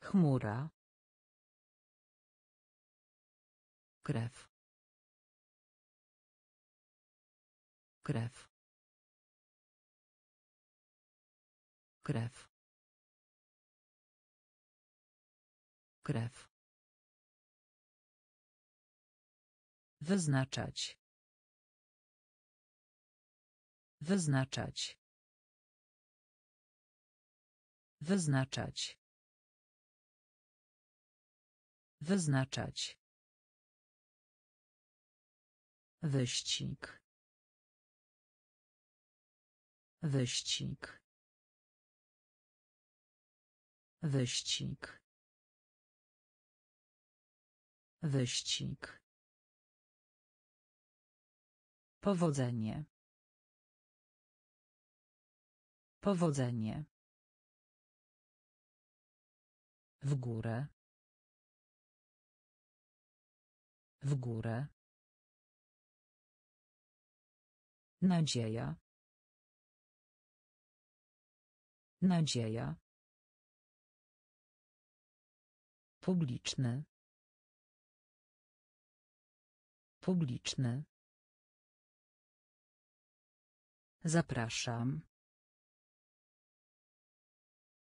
Chmura. Krew. Krew. Krew. Krew. Wyznaczać. Wyznaczać. Wyznaczać. Wyznaczać. Wyścig. Wyścig. Wyścig. Wyścig. Powodzenie. Powodzenie. W górę. W górę. Nadzieja. Nadzieja. Publiczny. Publiczny. Zapraszam.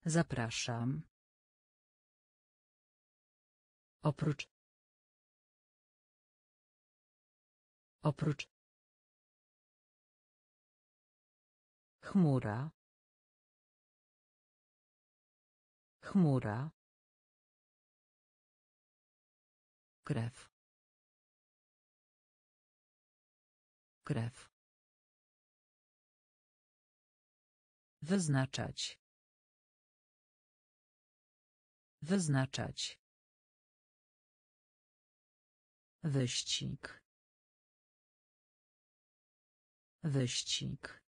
Zapraszam. Oprócz. Oprócz. Chmura. Chmura. Krew. Krew. Wyznaczać. Wyznaczać. Wyścig. Wyścig.